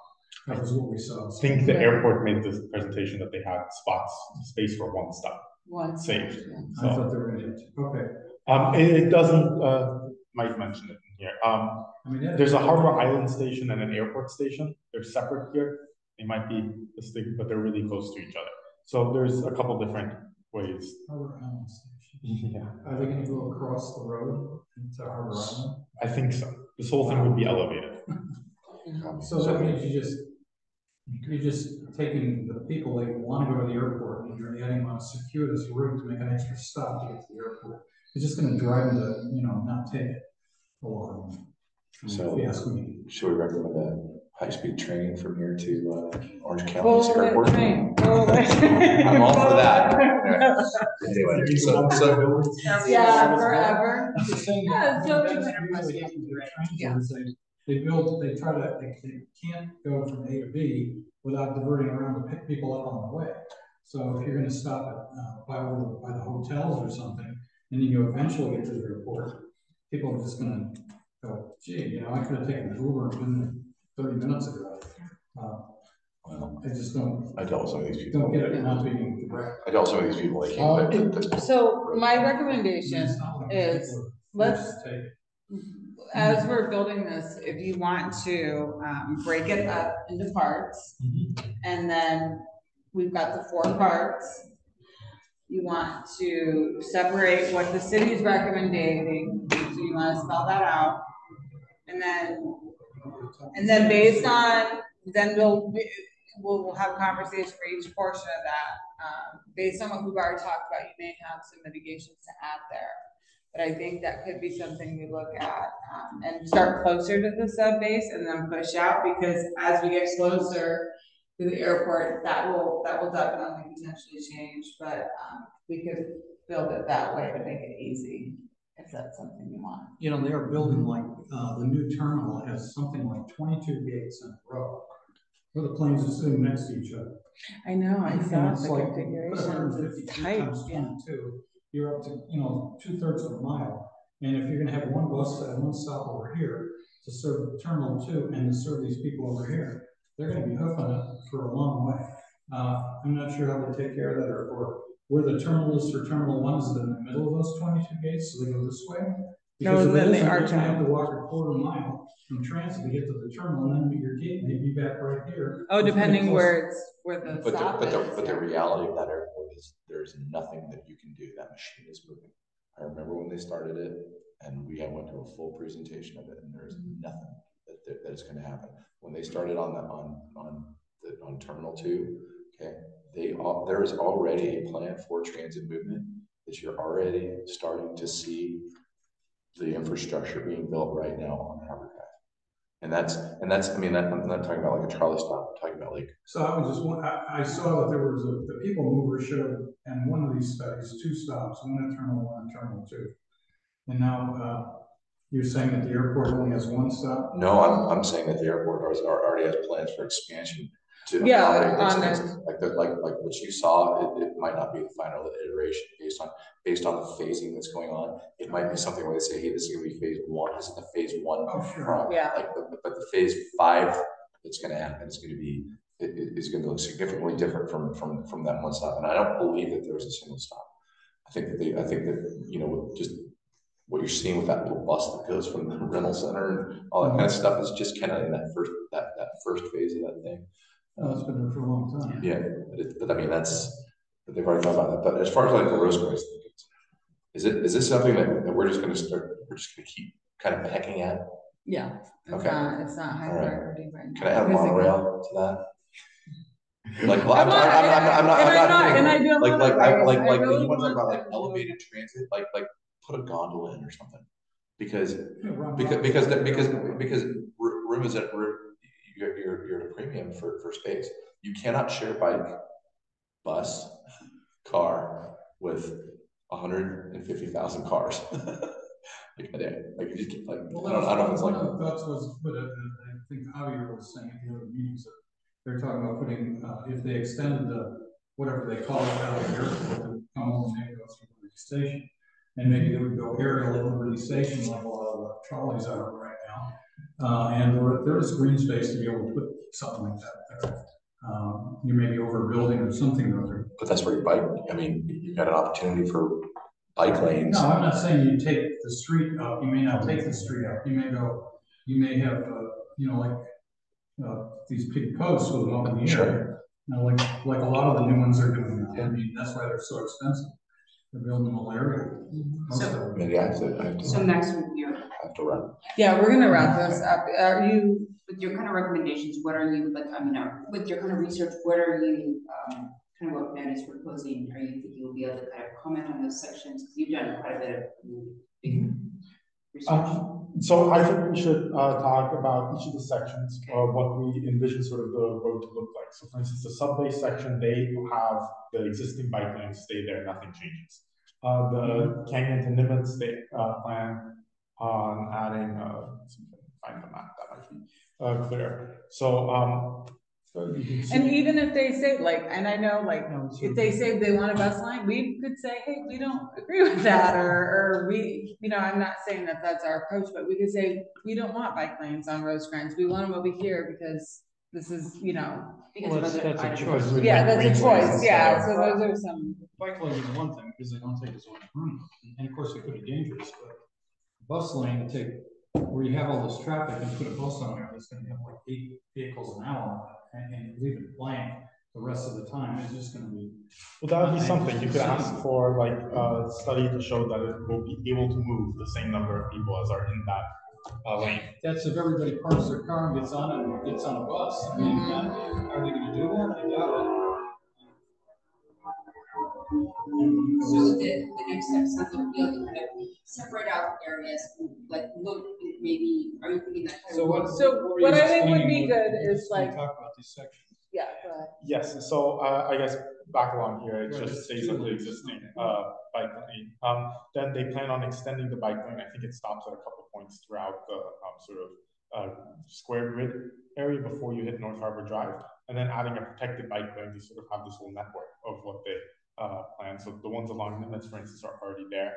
[SPEAKER 3] That was what we saw.
[SPEAKER 6] I think the airport made this presentation that they had spots, space for one stop
[SPEAKER 1] once.
[SPEAKER 6] saved.
[SPEAKER 3] I
[SPEAKER 6] So,
[SPEAKER 3] thought they were gonna. Okay.
[SPEAKER 6] Um, it, it doesn't, uh, Mike mentioned it in here. Um,
[SPEAKER 3] I mean, that-
[SPEAKER 6] There's a Harbor Island station and an airport station. They're separate here. They might be distinct, but they're really close to each other. So there's a couple different ways.
[SPEAKER 3] Harbor Island Station.
[SPEAKER 6] Yeah,
[SPEAKER 3] Are they gonna go across the road into Harbor Island?
[SPEAKER 6] I think so. This whole thing would be elevated.
[SPEAKER 3] So that means you just, you're just taking the people that wanna go to the airport and you're adding on a circuitous route to make an extra stop to get to the airport. It's just gonna drive them to, you know, not take it along.
[SPEAKER 2] So-
[SPEAKER 3] If you ask me.
[SPEAKER 2] Should we recommend a high-speed train from here to, uh, Orange
[SPEAKER 1] Full
[SPEAKER 2] County's
[SPEAKER 1] lit
[SPEAKER 2] airport?
[SPEAKER 1] train, full lit.
[SPEAKER 2] I'm all for that. Anyway, so, so,
[SPEAKER 1] Yeah, forever.
[SPEAKER 3] Just saying,
[SPEAKER 1] Yeah, so
[SPEAKER 3] that's
[SPEAKER 1] we-
[SPEAKER 3] usually what trains
[SPEAKER 1] Yeah.
[SPEAKER 3] do, is They they build, they try to, they, they can't go from A to B without diverting around to pick people up on the way. So if you're gonna stop at, uh, by, one of the- by the hotels or something, and then you eventually get to the airport, people are just gonna go, gee, you know, I could have taken an Uber and been there thirty minutes ago. Uh,
[SPEAKER 2] well,
[SPEAKER 3] I just don't,
[SPEAKER 2] I dealt with some of these people.
[SPEAKER 3] don't get it not being direct.
[SPEAKER 2] I dealt with some of these people, they
[SPEAKER 6] Uh,
[SPEAKER 2] came, but- but-
[SPEAKER 1] So my recommendation
[SPEAKER 3] It's not like
[SPEAKER 1] is, let's,
[SPEAKER 3] forced to take it.
[SPEAKER 1] as we're building this, if you want to, um, break it up into parts. And then we've got the four parts. You want to separate what the city's recommending, so you wanna spell that out. And then, and then based on, then we'll, we'll, we'll have conversation for each portion of that. Um, based on what we've already talked about, you may have some mitigations to add there. But I think that could be something we look at, um, and start closer to the sub base and then push out, because as we get closer to the airport, that will, that will definitely potentially change, but, um, we could build it that way to make it easy, if that's something you want.
[SPEAKER 3] You know, they are building like, uh, the new terminal has something like twenty-two gates in a row. Where the planes are sitting next to each other.
[SPEAKER 1] I know, I
[SPEAKER 3] And
[SPEAKER 1] saw
[SPEAKER 3] it's
[SPEAKER 1] the
[SPEAKER 3] like,
[SPEAKER 1] configurations,
[SPEAKER 3] 150
[SPEAKER 1] it's tight,
[SPEAKER 3] times
[SPEAKER 1] yeah.
[SPEAKER 3] 22, You're up to, you know, two-thirds of a mile. And if you're gonna have one bus and one stop over here to serve terminal two and to serve these people over here, they're gonna be hoofing it for a long way. Uh, I'm not sure how they take care of that or, or where the terminal is for terminal one, is in the middle of those twenty-two gates, so they go this way? Because if
[SPEAKER 1] then they
[SPEAKER 3] isn't,
[SPEAKER 1] arch
[SPEAKER 3] you're gonna have to walk a quarter mile from transit to get to the terminal, and then meet your gate, may be back right here.
[SPEAKER 1] Oh, depending
[SPEAKER 3] cost-
[SPEAKER 1] where it's, where the
[SPEAKER 2] But the,
[SPEAKER 1] stop
[SPEAKER 2] but the,
[SPEAKER 1] is,
[SPEAKER 2] but the reality of that airport is there's nothing that you can do. That machine is moving. I remember when they started it and we had went to a full presentation of it and there's nothing that, that, is gonna happen. When they started on the, on, on the, on terminal two, okay, they, all there is already a plan for transit movement that you're already starting to see the infrastructure being built right now on Harbor Drive. And that's, and that's, I mean, that- I'm not talking about like a trolley stop, I'm talking about like
[SPEAKER 3] So I was just, wa- I, I saw that there was a, the people mover show and one of these studies, two stops, one at terminal one and terminal two. And now, uh, you're saying that the airport only has one stop?
[SPEAKER 2] No, I'm, I'm saying that the airport already, already has plans for expansion to
[SPEAKER 1] Yeah,
[SPEAKER 2] accommodate those
[SPEAKER 1] on the-
[SPEAKER 2] things. Like, the- like, like what you saw, it, it might not be the final iteration based on, based on the phasing that's going on. It might be something where they say, hey, this is gonna be phase one, this is the phase one.
[SPEAKER 3] Oh, sure.
[SPEAKER 2] from,
[SPEAKER 1] Yeah.
[SPEAKER 2] Like, but, but the phase five that's gonna happen is gonna be, it, it- it's gonna look significantly different from, from, from that one stop. And I don't believe that there's a single stop. I think that they, I think that, you know, just what you're seeing with that little bus that goes from the rental center and all that kind of mm-hmm. stuff is just kind of in that first, that, that first phase of that thing.
[SPEAKER 3] Oh, it's been there for a long time.
[SPEAKER 2] Yeah, but it, but I mean, that's, but they've already thought about that, but as far as like the Rosecrans, is it, is this something that, that we're just gonna start, we're just gonna keep kind of pecking at?
[SPEAKER 1] Yeah, it's
[SPEAKER 2] Okay.
[SPEAKER 1] not, it's not high
[SPEAKER 2] All right.
[SPEAKER 1] priority right now.
[SPEAKER 2] Can I add monorail to that? Like, well, I'm,
[SPEAKER 1] I'm
[SPEAKER 2] I'm,
[SPEAKER 1] not-
[SPEAKER 2] I'm, I'm, I'm not, I'm
[SPEAKER 1] I'm
[SPEAKER 2] not
[SPEAKER 1] not- and I don't
[SPEAKER 2] Like,
[SPEAKER 1] wanna,
[SPEAKER 2] like, I,
[SPEAKER 1] like,
[SPEAKER 2] like,
[SPEAKER 1] I
[SPEAKER 2] like, you wanna talk about like elevated transit, like, like, put a gondola in or something. Because,
[SPEAKER 3] Yeah,
[SPEAKER 2] because, because, because, because room is at, you're, you're, you're at a premium for, for space. You cannot share bike, bus, car with hundred and fifty thousand cars. Like, I don't- like, you just like, I
[SPEAKER 3] Well,
[SPEAKER 2] don't, I don't know if it's like.
[SPEAKER 3] thoughts was, but I think Javier was saying at the other meetings that they're talking about putting, uh, if they extended the, whatever they call it out of the airport, to come home and go through the Station. And maybe they would go aerial at Liberty Station like a lot of the trolleys are right now. Uh, and there, there is green space to be able to put something like that there. Um, you may be over a building or something or other.
[SPEAKER 2] But that's where your bike, I mean, you've got an opportunity for bike lanes.
[SPEAKER 3] No, I'm not saying you take the street up, you may not take the street up, you may go, you may have, uh, you know, like, uh, these big posts with them up in the
[SPEAKER 2] Sure.
[SPEAKER 3] air. You know, like, like a lot of the new ones are doing now, I mean, that's why they're so expensive. They're building them all area. Most of them.
[SPEAKER 2] Maybe I have to, I have
[SPEAKER 8] So
[SPEAKER 2] to,
[SPEAKER 8] next week, your,
[SPEAKER 2] I have to run.
[SPEAKER 1] Yeah, we're gonna wrap this up. Are you,
[SPEAKER 8] with your kind of recommendations, what are you, like, I mean, uh, with your kind of research, what are you, um, kind of what Matt is proposing, are you thinking you'll be able to kind of comment on those sections, because you've done quite a bit of big research.
[SPEAKER 6] Um, so I think we should, uh, talk about each of the sections, or what we envision sort of the road to look like. So for instance, the sub base section, they have the existing bike lanes stay there, nothing changes. Uh, the Canon to Nimitz, they, uh, plan on adding, uh, let's see if I can find the map, that might be, uh, clear. So, um, so you can see.
[SPEAKER 1] and even if they say, like, and I know, like,
[SPEAKER 3] No,
[SPEAKER 1] if they say they want a bus line, we could say, hey, we don't agree with that, or, or we, you know, I'm not saying that that's our approach, but we could say, we don't want bike lanes on Rosecrans, we want them over here because this is, you know,
[SPEAKER 8] Because
[SPEAKER 3] Well, that's- that's a choice.
[SPEAKER 1] Yeah, that's a choice,
[SPEAKER 6] and
[SPEAKER 1] yeah,
[SPEAKER 6] stuff.
[SPEAKER 1] so those are some.
[SPEAKER 3] Bike lanes are one thing, because they don't take as much room, and of course, it could be dangerous, but bus lane, take, where you have all this traffic and put a bus on there, that's gonna have like eight vehicles an hour, and, and leave it blank the rest of the time, it's just gonna be.
[SPEAKER 6] Well, that would be something, you could ask for like a study to show that it will be able to move the same number of people as are in that uh, lane.
[SPEAKER 3] That's if everybody parks their car and gets on it, gets on a bus, I mean, uh, are they gonna do that? I doubt it.
[SPEAKER 8] So the, the next step sounds like we'll be able to kind of separate out areas, like look, maybe, are you thinking that?
[SPEAKER 3] So what?
[SPEAKER 1] So
[SPEAKER 3] were
[SPEAKER 1] what I think would be good is like-
[SPEAKER 3] Talk about these sections.
[SPEAKER 1] Yeah, go ahead.
[SPEAKER 6] Yes, so uh, I guess back along here, it just stays with the existing uh, bike lane. Um, then they plan on extending the bike lane, I think it stops at a couple points throughout the um, sort of uh, square grid area before you hit North Harbor Drive. And then adding a protected bike lane to sort of have this whole network of what they uh, plan. So the ones along Nimitz, for instance, are already there.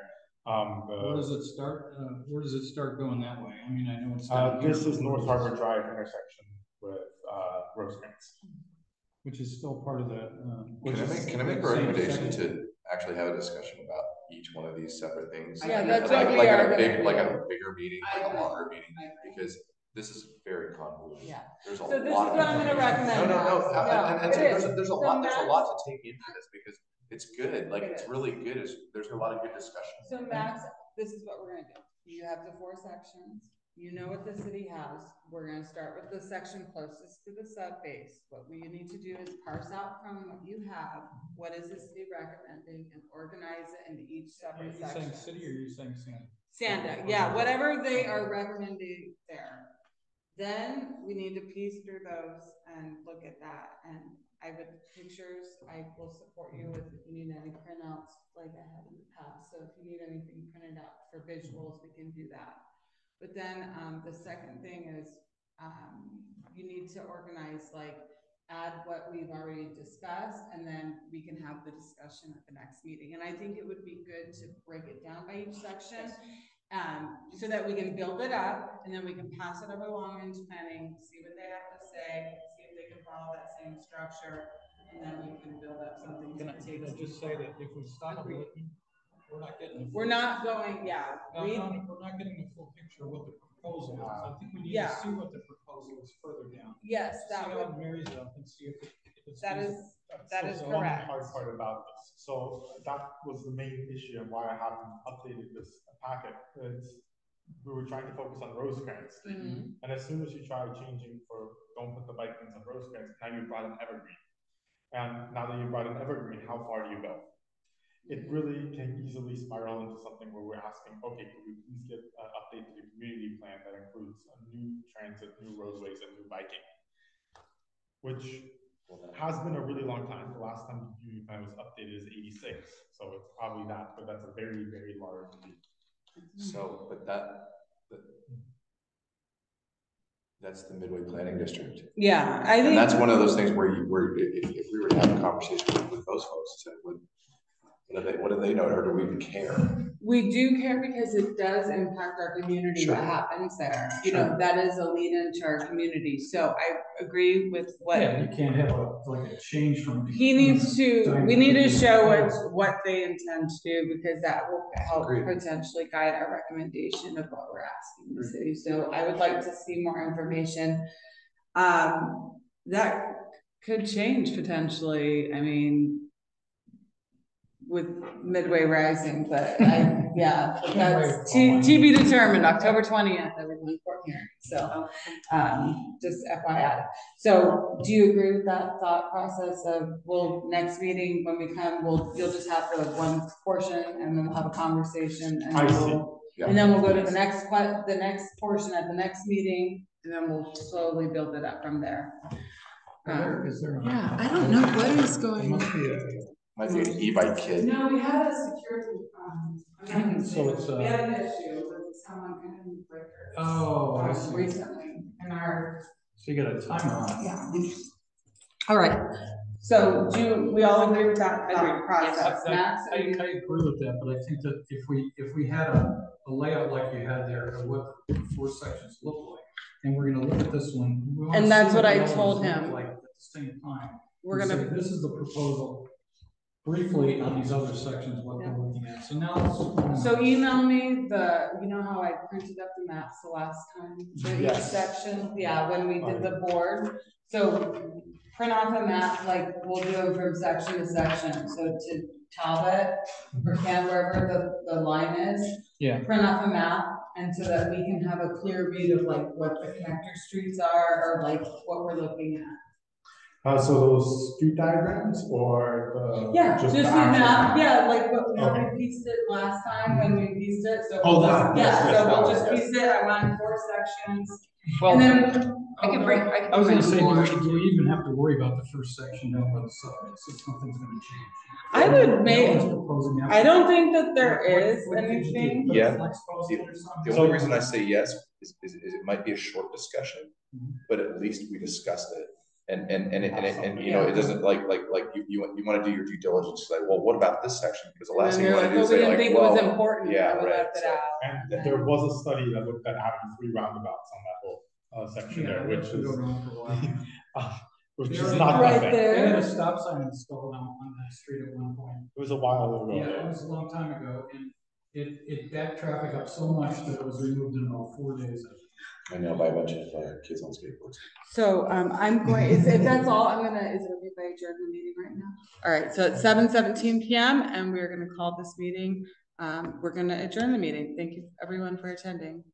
[SPEAKER 6] Um,
[SPEAKER 3] Where does it start, uh, where does it start going that way? I mean, I know it's.
[SPEAKER 6] uh, this is North Harbor Drive intersection with uh, Rosecrans.
[SPEAKER 3] Which is still part of the, uh.
[SPEAKER 2] Can I
[SPEAKER 3] which
[SPEAKER 2] make, can I make a
[SPEAKER 3] the same
[SPEAKER 2] recommendation
[SPEAKER 3] section.
[SPEAKER 2] to actually have a discussion about each one of these separate things?
[SPEAKER 1] Yeah,
[SPEAKER 2] Like-
[SPEAKER 1] that's
[SPEAKER 2] like-
[SPEAKER 1] what we
[SPEAKER 2] like at
[SPEAKER 1] are
[SPEAKER 2] a big-
[SPEAKER 1] gonna
[SPEAKER 2] Like at a bigger meeting,
[SPEAKER 8] I
[SPEAKER 2] like a
[SPEAKER 8] agree.
[SPEAKER 2] longer meeting,
[SPEAKER 8] I agree.
[SPEAKER 2] because this is very convoluted.
[SPEAKER 1] Yeah.
[SPEAKER 2] There's a
[SPEAKER 1] So this is
[SPEAKER 2] lot of
[SPEAKER 1] what I'm gonna
[SPEAKER 2] information.
[SPEAKER 1] recommend,
[SPEAKER 2] No, no, no,
[SPEAKER 1] Max.
[SPEAKER 2] and- and, and
[SPEAKER 1] it
[SPEAKER 2] so there's, a- there's a
[SPEAKER 1] So
[SPEAKER 2] lot, there's a lot to take into this, because it's good, like,
[SPEAKER 1] It
[SPEAKER 2] it's
[SPEAKER 1] is.
[SPEAKER 2] really good, it's, there's a lot of good discussion.
[SPEAKER 1] So Max, this is what we're gonna do. You have the four sections. You know what the city has. We're gonna start with the section closest to the sub base. What we need to do is parse out from what you have, what is the city recommending and organize it into each separate.
[SPEAKER 3] Are
[SPEAKER 1] separate
[SPEAKER 3] you saying city or are you saying Sandag?
[SPEAKER 1] Sandag, yeah, whatever they are recommending there. Then we need to piece through those and look at that. And I private pictures, I will support you with if you need any printouts like I have in the past. So if you need anything printed out for visuals, we can do that. But then, um, the second thing is, um, you need to organize, like, add what we've already discussed, and then we can have the discussion at the next meeting. And I think it would be good to break it down by each section, um, so that we can build it up, and then we can pass it over along into planning, see what they have to say, see if they can follow that same structure, and then we can build up something.
[SPEAKER 3] Can I,
[SPEAKER 1] to
[SPEAKER 3] can I just say that if we start looking, we're not getting.
[SPEAKER 1] We're not going, yeah,
[SPEAKER 3] no, we're not getting the full picture of what the proposal is. I think we need
[SPEAKER 1] Yeah.
[SPEAKER 3] to see what the proposal is further down.
[SPEAKER 1] yes, that
[SPEAKER 3] See
[SPEAKER 1] would,
[SPEAKER 3] how it marries up and see if it. if it's
[SPEAKER 1] that is, that
[SPEAKER 6] So
[SPEAKER 1] is
[SPEAKER 6] one
[SPEAKER 1] correct.
[SPEAKER 6] Hard part about this, so that was the main issue and why I haven't updated this packet, it's, we were trying to focus on Rosecrans Street.
[SPEAKER 1] Mhm.
[SPEAKER 6] And as soon as you try changing for, don't put the bike lanes on Rosecrans, now you brought an Evergreen. And now that you brought an Evergreen, how far do you go? It really can easily spiral into something where we're asking, okay, could we please get an update to the community plan that includes a new transit, new roadways, and new biking? Which has been a really long time. The last time the community plan was updated is eighty-six, so it's probably that, but that's a very, very large leap.
[SPEAKER 9] So, but that, that- that's the Midway Planning District.
[SPEAKER 1] Yeah, I
[SPEAKER 9] And that's one of those things where you, where if, if we were to have a conversation with- with those folks, to, what, what do they, what do they know, or do we even care?
[SPEAKER 1] we do care because it does impact our community, what happens there. You know, that is a lead into our community, so I agree with what
[SPEAKER 3] Yeah, you can't have a, like a change from.
[SPEAKER 1] He needs to, we need to show what, what they intend to do, because that will help
[SPEAKER 9] Agreed.
[SPEAKER 1] potentially guide our recommendation of what we're asking the city, so I would like to see more information. Um, that could change potentially, I mean, with Midway Rising, but I, yeah, that's to, to be determined, October twentieth, everyone, court hearing, so, um, just FYI. So do you agree with that thought process of, well, next meeting, when we come, we'll, you'll just have the one portion and then we'll have a conversation and
[SPEAKER 6] I
[SPEAKER 1] then we'll,
[SPEAKER 9] Yeah.
[SPEAKER 1] and then we'll go to the next, que- the next portion at the next meeting, and then we'll slowly build it up from there.
[SPEAKER 3] Where is there? a-
[SPEAKER 1] Yeah, I don't know what is going
[SPEAKER 3] must be a,
[SPEAKER 9] Might be an e-bike kid.
[SPEAKER 1] No, we had a security, um, I mean,
[SPEAKER 3] So it's, uh,
[SPEAKER 1] we had an issue with someone cutting breakers.
[SPEAKER 3] Oh, I
[SPEAKER 1] um,
[SPEAKER 3] see.
[SPEAKER 1] Recently, in our
[SPEAKER 3] so you got a timer on.
[SPEAKER 1] Yeah. All right, so do, we all agree with that thought process,
[SPEAKER 3] I,
[SPEAKER 1] Max?
[SPEAKER 3] I, I agree with that, but I think that if we, if we had a, a layout like you had there, of what the four sections look like, and we're gonna look at this one. we wanna
[SPEAKER 1] And
[SPEAKER 3] see
[SPEAKER 1] that's what
[SPEAKER 3] the
[SPEAKER 1] I
[SPEAKER 3] others
[SPEAKER 1] told
[SPEAKER 3] look
[SPEAKER 1] him.
[SPEAKER 3] Like at the same time.
[SPEAKER 1] We're
[SPEAKER 3] And
[SPEAKER 1] gonna,
[SPEAKER 3] This is the proposal, briefly on these other sections, what we're looking at, so now let's.
[SPEAKER 1] so email me the, you know how I printed up the maps the last time? For each
[SPEAKER 6] Yes.
[SPEAKER 1] section, yeah, when we did the board, so print off a map, like, we'll do them from section to section, so to Talbot, or mm-hmm. Can, wherever the, the line is.
[SPEAKER 3] Yeah.
[SPEAKER 1] Print off a map, and so that we can have a clear read of like what the connector streets are, or like what we're looking at.
[SPEAKER 6] Uh, so those street diagrams or the?
[SPEAKER 1] Yeah, just
[SPEAKER 6] the
[SPEAKER 1] the
[SPEAKER 6] actual
[SPEAKER 1] map, yeah, like what, how
[SPEAKER 6] Okay.
[SPEAKER 1] we pieced it last time when we pieced it, so.
[SPEAKER 6] Oh, that, yes,
[SPEAKER 1] Yeah,
[SPEAKER 6] yes,
[SPEAKER 1] so
[SPEAKER 6] that
[SPEAKER 1] we'll
[SPEAKER 6] one,
[SPEAKER 1] just
[SPEAKER 6] yes.
[SPEAKER 1] piece it, I want four sections,
[SPEAKER 3] Well,
[SPEAKER 1] and then.
[SPEAKER 8] I can bring, I can.
[SPEAKER 3] I was gonna say, do
[SPEAKER 8] more.
[SPEAKER 3] we, do we even have to worry about the first section down by the suburbs, if something's gonna change?
[SPEAKER 1] I would
[SPEAKER 3] No
[SPEAKER 1] make,
[SPEAKER 3] one's proposing that.
[SPEAKER 1] I don't think that there
[SPEAKER 3] What-
[SPEAKER 1] is
[SPEAKER 3] what could you do?
[SPEAKER 1] anything,
[SPEAKER 3] Put a
[SPEAKER 9] Yeah.
[SPEAKER 3] flex post or?
[SPEAKER 9] The only reason I say yes is, is, is it might be a short discussion,
[SPEAKER 3] Mhm.
[SPEAKER 9] but at least we discussed it. And, and, and, it- and, and, you know, it doesn't like, like, like you, you, want- you wanna do your due diligence, like, well, what about this section? Because the last thing you wanna do is
[SPEAKER 1] we
[SPEAKER 9] say
[SPEAKER 1] didn't
[SPEAKER 9] like,
[SPEAKER 1] think it was
[SPEAKER 9] well,
[SPEAKER 1] important,
[SPEAKER 9] yeah, right,
[SPEAKER 1] left
[SPEAKER 9] so-
[SPEAKER 1] out.
[SPEAKER 6] And th- there was a study that looked at having three roundabouts on that whole, uh, section
[SPEAKER 3] Yeah,
[SPEAKER 6] there, which is,
[SPEAKER 3] on for a while.
[SPEAKER 6] uh, which is not
[SPEAKER 1] Right
[SPEAKER 6] nothing.
[SPEAKER 1] there.
[SPEAKER 3] They had a stop sign installed on, on that street at one point.
[SPEAKER 6] It was a while ago.
[SPEAKER 3] Yeah, it was a long time ago, and it, it backed traffic up so much that it was removed in about four days.
[SPEAKER 9] I know by a bunch of, uh, kids on skateboards.
[SPEAKER 1] So, um, I'm going, if, if that's all, I'm gonna, is it okay if I adjourn the meeting right now? All right, so it's seven seventeen PM and we're gonna call this meeting, um, we're gonna adjourn the meeting. Thank you everyone for attending.